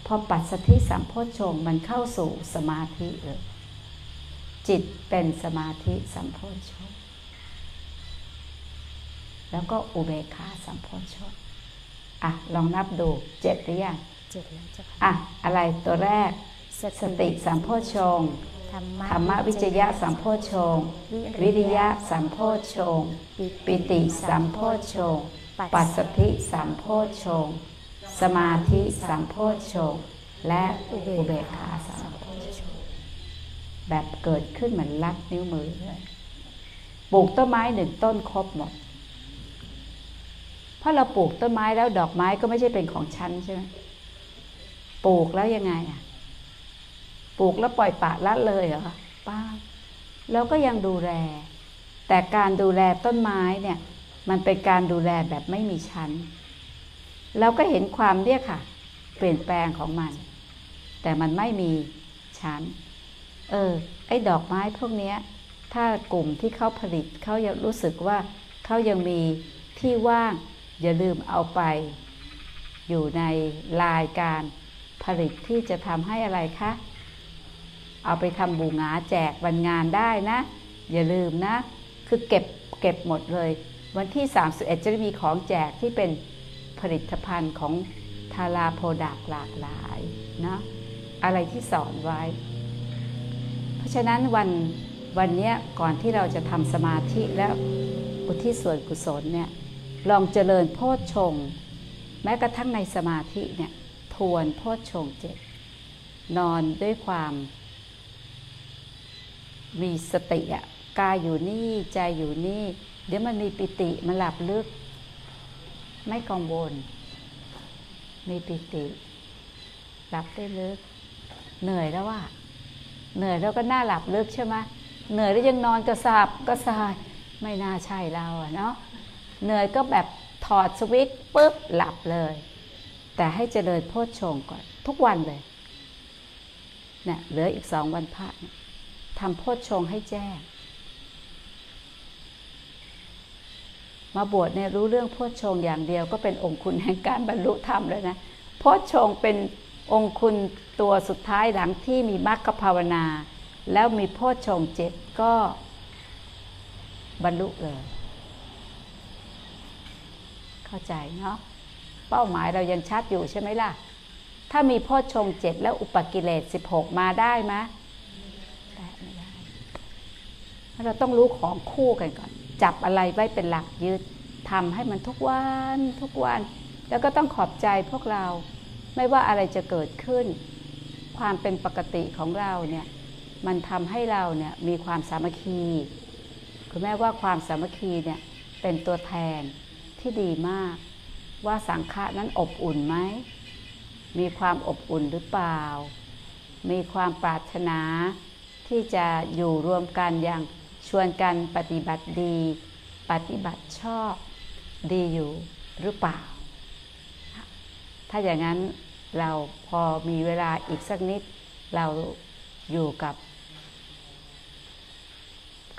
พอปัสสธิสามโพชงมันเข้าสู่สมาธิเลยจิตเป็นสมาธิสัมโพชง แล้วก็อุเบกขาสัมโพชฌงค์อะ ลองนับดูเจ็ดหรือยังเจ็ดแล้วเจ้าค่ะอะ อะไรตัวแรก สติสัมโพชฌงค์ธรรมะธรรมวิจยะสัมโพชฌงค์วิริยะสัมโพชฌงค์ปิติสัมโพชฌงค์ปัสสธิสัมโพชฌงค์สมาธิสัมโพชฌงค์และอุเบกขาสัมโพชฌงค์แบบเกิดขึ้นเหมือนลัดนิ้วมือเลยปลูกต้นไม้หนึ่งต้นครบหมด เพราะเราปลูกต้นไม้แล้วดอกไม้ก็ไม่ใช่เป็นของฉันใช่ไหมปลูกแล้วยังไงอะ ปลูกแล้วปล่อยปะละเลยเหรอป้าแล้วก็ยังดูแล แต่การดูแลต้นไม้เนี่ย มันเป็นการดูแลแบบไม่มีชั้นเราก็เห็นความเรียกค่ะ เปลี่ยนแปลงของมัน แต่มันไม่มีชั้น เออ ไอ้ดอกไม้พวกเนี้ย ถ้ากลุ่มที่เขาผลิตเขายังรู้สึกว่าเขายังมีที่ว่าง อย่าลืมเอาไป อยู่ในรายการผลิตที่จะทำให้อะไรคะ เอาไปทำบูงาแจกวันงานได้นะ อย่าลืมนะ คือเก็บเก็บหมดเลย วันที่ 31 จะได้มีของแจกที่เป็นผลิตภัณฑ์ของทาราโปรดักหลากหลายนะอะไรที่สอนไว้ เพราะฉะนั้นวันวันนี้ก่อนที่เราจะทำสมาธิแล้วอุทิศส่วนกุศลเนี่ย ลองเจริญโพชฌงค์แม้กระทั่งในสมาธิเนี่ยทวนโพชฌงค์เจ็ดนอนด้วยความมีสติอะกายอยู่นี่ใจอยู่นี่ เดี๋ยวมันมีปิติมันหลับลึก ไม่กังวล มีปิติ หลับได้ลึก เหนื่อยแล้วว่า เหนื่อยแล้วก็น่าหลับลึกใช่ไหมเหนื่อยแล้วยังนอนกระสับกระส่าย ไม่น่าใช่เราอะเนาะ เหนื่อยก็แบบถอดสวิตช์ปุ๊บหลับเลย แต่ให้เจริญโพชฌงก่อน ทุกวันเลยเนี่ยเหลืออีกสองวันพระทำโพชฌงให้แจ้ง มาบวชเนี่ยรู้เรื่องโพชฌงอย่างเดียวก็เป็นองค์คุณแห่งการบรรลุธรรมแล้วนะโพชฌงเป็นองค์คุณตัวสุดท้ายหลังที่มีมรรคภาวนา แล้วมีโพชฌงเจ็ดก็บรรลุเลย เข้าใจเนาะเป้าหมายเรายังชัดอยู่ใช่ไหมล่ะ ถ้ามีโพชฌงเจ็ดแล้วอุปกิเลสสิบหกมาได้ไหมได้ไม่ได้เราต้องรู้ของคู่กันก่อน จับอะไรไว้เป็นหลักยึดทำให้มันทุกวันทุกวัน แล้วก็ต้องขอบใจพวกเราไม่ว่าอะไรจะเกิดขึ้น ความเป็นปกติของเราเนี่ยมันทำให้เราเนี่ยมีความสามัคคี คุณแม่ว่าความสามัคคีเนี่ยเป็นตัวแทน ที่ดีมาก ว่าสังฆะนั้นอบอุ่นไหม มีความอบอุ่นหรือเปล่า มีความปรารถนาที่จะอยู่รวมกันอย่างชวนกันปฏิบัติดี ปฏิบัติชอบดีอยู่หรือเปล่า ถ้าอย่างนั้นเราพอมีเวลาอีกสักนิด เราอยู่กับ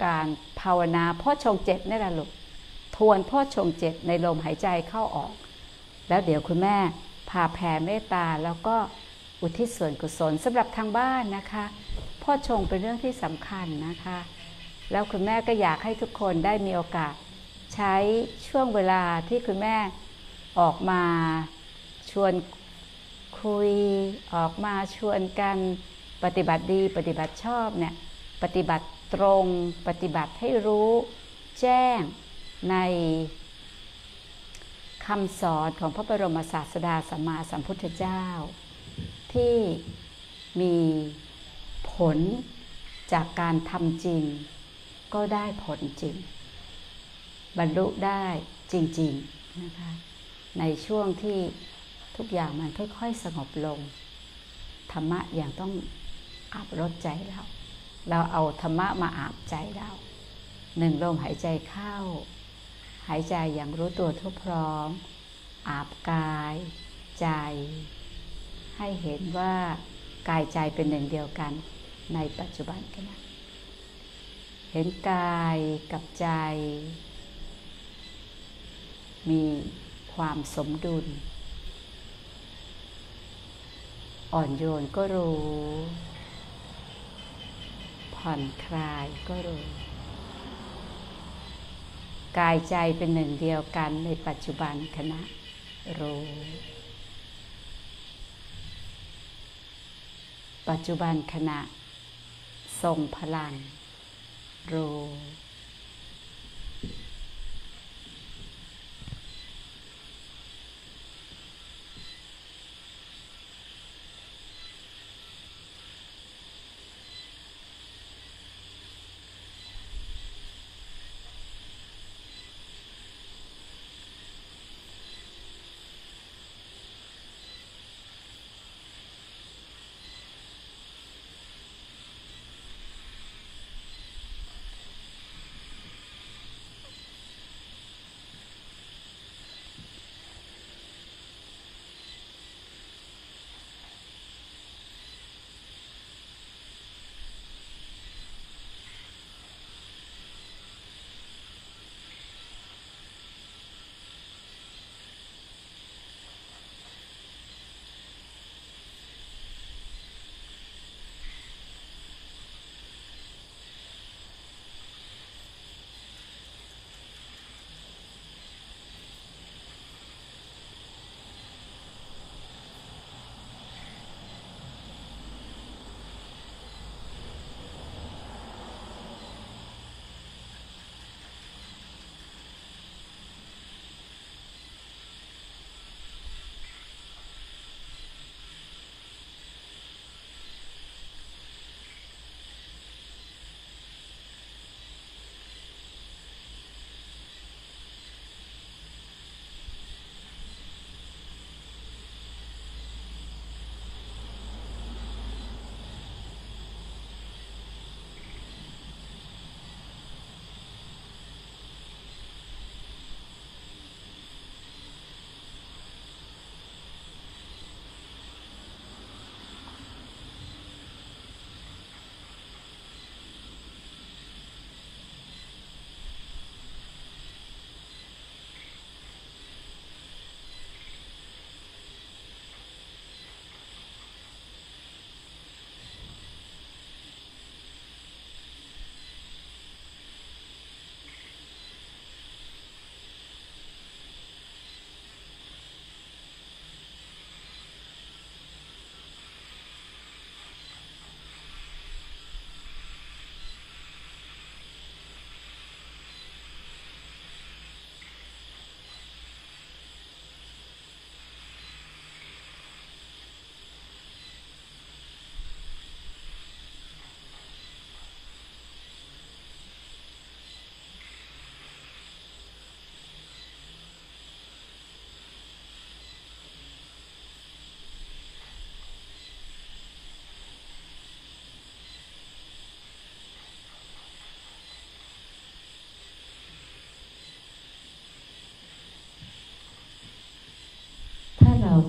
การภาวนาพ่อชงเจ็ดนี่แหละลูก ทวนพ่อชงเจ็ดในลมหายใจเข้าออก แล้วเดี๋ยวคุณแม่พาแผ่เมตตาแล้วก็อุทิศส่วนกุศลสำหรับทางบ้านนะคะพ่อชงเป็นเรื่องที่สำคัญนะคะ แล้วคุณแม่ก็อยากให้ทุกคนได้มีโอกาส ใช้ช่วงเวลาที่คุณแม่ออกมาชวนคุยออกมาชวนกันปฏิบัติดีปฏิบัติชอบเนี่ยปฏิบัติตรง ปฏิบัติให้รู้ แจ้ง ในคำสอนของพระบรมศาสดาสัมมาสัมพุทธเจ้า ที่มีผลจากการทำจริง ก็ได้ผลจริง บรรลุได้จริงๆนะคะในช่วงที่ทุกอย่างมันค่อยๆสงบลง ธรรมะอย่างต้องอาบรดใจเรา เราเอาธรรมะมาอาบใจเรา หนึ่งลมหายใจเข้าายใจอย่างรู้ตัวทั่วพร้อม อาบกาย ใจ ให้เห็นว่ากายใจเป็นหนึ่งเดียวกันในปัจจุบันขณะเห็นกายกับใจ มีความสมดุล อ่อนโยนก็รู้ ผ่อนคลายก็รู้ กายใจเป็นหนึ่งเดียวกันในปัจจุบันขณะรู้ปัจจุบันขณะทรงพลังรู้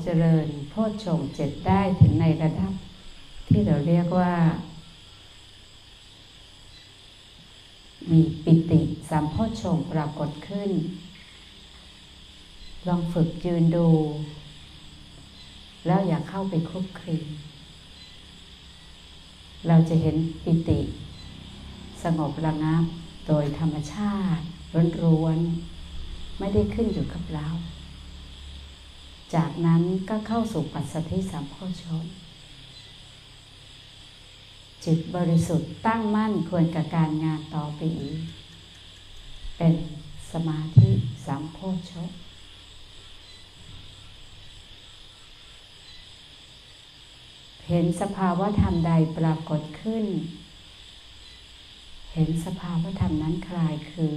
เจริญโพชฌงเจ็ดได้ถึงในระดับ ที่เราเรียกว่า มีปิติสามโพชฌงปรากฏขึ้น ลองฝึกยืนดู แล้วอย่าเข้าไปคลุกคลีเราจะเห็นปิติ สงบระงับโดยธรรมชาติร้วนๆไม่ได้ขึ้นอยู่กับเรา จากนั้นก็เข้าสู่ปัสสธิสัมโพชฌงค์จิตบริสุทธิ์ตั้งมั่นควรกับการงานต่อไปอีก เป็นสมาธิสัมโพชฌงค์เห็นสภาวะธรรมใดปรากฏขึ้น เห็นสภาวะธรรมนั้นคลายคือ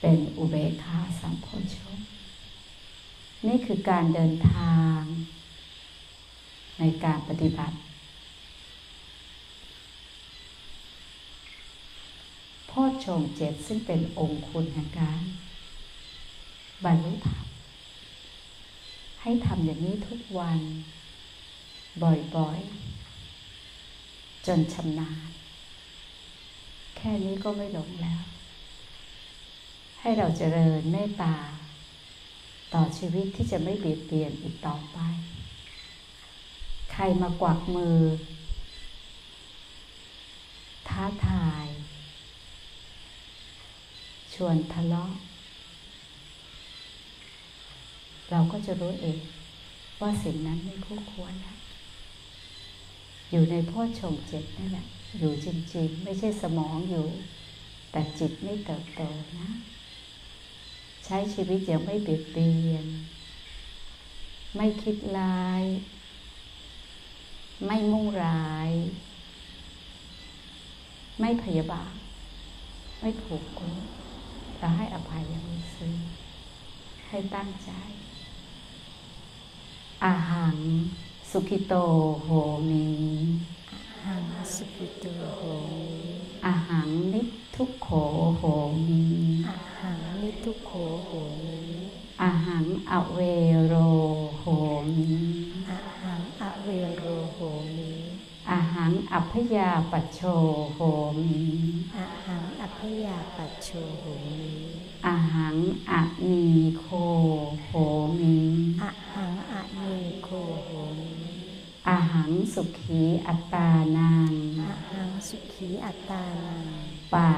เป็นอุเบกขาสัมโพชฌงค์ นี่คือการเดินทาง ในการปฏิบัติ โพชฌงเจ็ดซึ่งเป็นองค์คุณแห่งการบรรลุธรรมให้ทำอย่างนี้ทุกวัน บ่อยๆ จนชำนาญ แค่นี้ก็ไม่หลงแล้ว ให้เราเจริญเมตตา ต่อชีวิตที่จะไม่เบียดเบียนอีกต่อไป ใครมากวักมือ ท้าทาย ชวนทะเลาะ เราก็จะรู้เองว่าสิ่งนั้นไม่คู่ควรแล้วอยู่ในพ่อชงเจ็ดนั่นแหละอยู่จริงๆ ไม่ใช่สมองอยู่ แต่จิตไม่เติบโตนะ ใช้ชีวิตอย่างไม่เบียดเบียน ไม่คิดร้าย ไม่มุ่งร้าย ไม่พยาบาทไม่ผูกโกรธแต่ให้อภัยอย่างมีซึ้งให้ตั้งใจ อาหัง สุขิโตโหมิหังสุขิโตโหมิอาหังนิ ทุกโขโหมิอะหังนิทุกโขโหมิอาหังอเวโรโหมิอะหังอเวโรโหมิอาหังอัพยาปัชโชโหมิอะหังอัพยาปัจโชโหมิอาหังอะนีโคโหมิอะหังอะเนโคโหมิอาหังสุขีอัตตานังอะหังสุขีอัตตานังปะ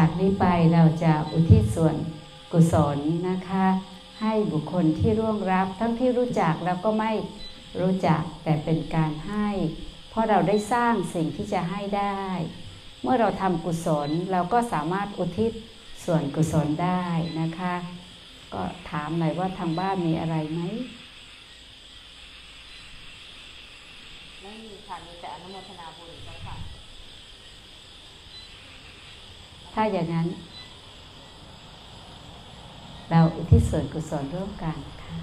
จากนี้ไปเราจะอุทิศส่วนกุศลนะคะ ให้บุคคลที่ร่วงรับ ทั้งที่รู้จักแล้วก็ไม่รู้จักแต่เป็นการให้ เพราะเราได้สร้างสิ่งที่จะให้ได้ เมื่อเราทำกุศลเราก็สามารถอุทิศส่วนกุศลได้นะคะ ก็ถามหน่อยว่าทางบ้านมีอะไรไหมไม่มีค่ะมีแต่อนุโมทนาบุญ ถ้าอย่างนั้น เราอุทิศส่วนกุศลร่วมกันค่ะ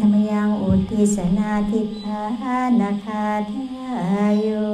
ธรรมยังอุทิสนาทิพานาคาทายุ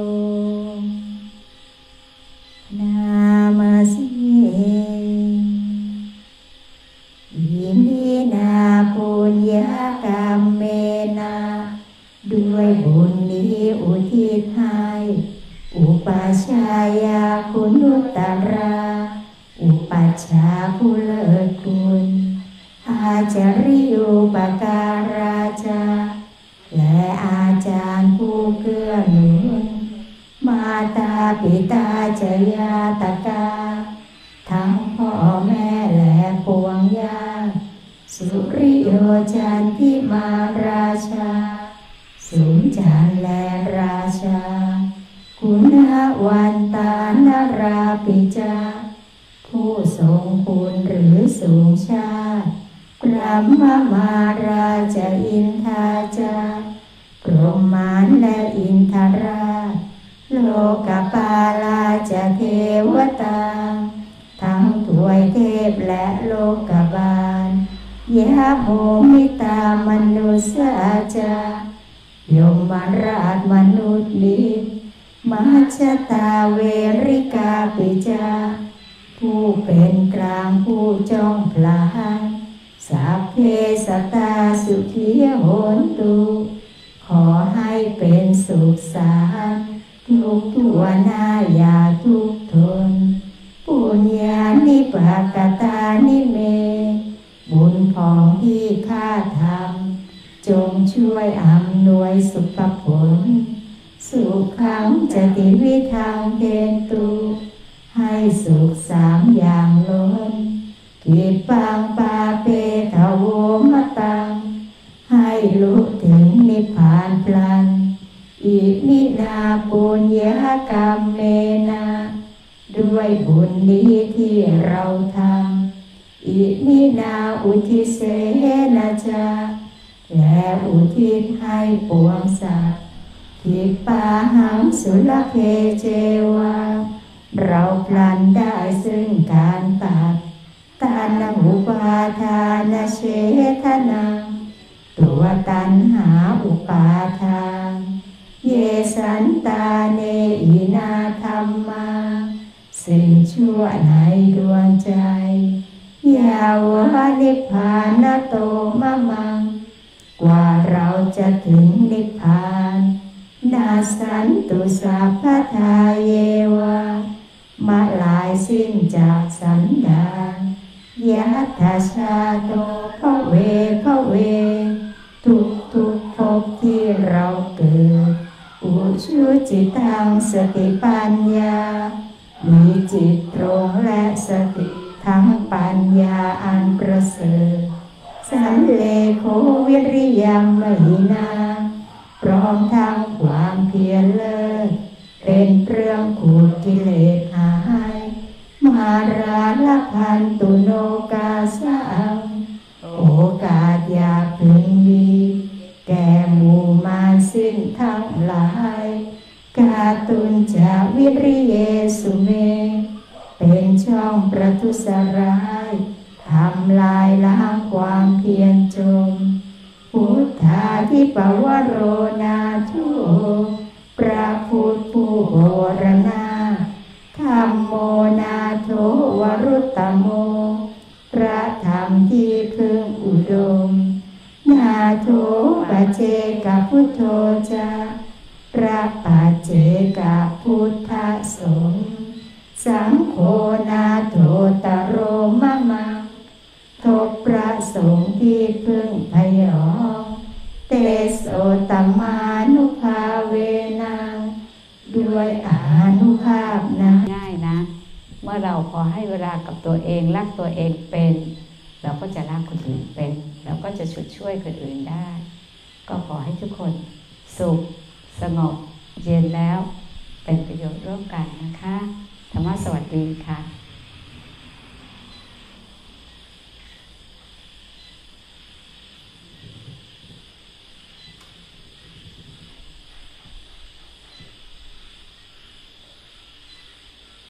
อีกนินาปุญญากรรมเมนาด้วยบุญนี้ที่เราทำอีกนินาอุทิเสนาจาและอุทิศให้ปวงสัตว์ทิปาหังสุลเพเจวาเราพลันได้ซึ่งการตัดตานาอุปาทานเชทนาตัวตันหาอุปาทาน เยสันตาเนอินาธรรมาสิ่งชั่วในดวงใจ ยาวะนิพพานโตมะมัง กว่าเราจะถึงนิพพานนาสันตุสัพพทาเยวะมาลายสิ้นจากสันดานยัตถาชาโตพระเวพระเว ทุกทุกภพที่เราเกิด อุชุจิตังสติปัญญา มีจิตตรงและสติทั้งปัญญาอันประเสริฐสันเลโควิริยมมหินาพร้อมทั้งความเพียรเลิศเป็นเครื่องขูดกิเลสหายมาราลพันตุโนกาสังโอกาสอยากพึงมี แก่หมู่มารสิ้นทั้งหลาย กาตุนจะวิริเยสุเม เป็นช่องประทุษร้ายทำลายล้างความเพียรจมพุทธาที่ปวโรนาทุพระพุทธผู้โบรณาธรรมโมนาโทวรุตตโม พระธรรมที่พึงอุดม นาโทปเจกพุทโธจา พระปัจเจกพุทธสงฆ์สังโฆนาโทตโรมะมังทบพระสงฆ์ที่พึงพยองเตโสตมานุภาเวนังด้วยอานุภาพนั้นง่ายนะ เมื่อเราพอให้เวลากับตัวเองรักตัวเองเป็น เราก็จะรักคนอื่นเป็น เราก็จะช่วยช่วยคนอื่นได้ ก็ขอให้ทุกคนสุข สงบเย็นแล้วเป็นประโยชน์ร่วมกันนะคะ ธรรมะสวัสดีค่ะ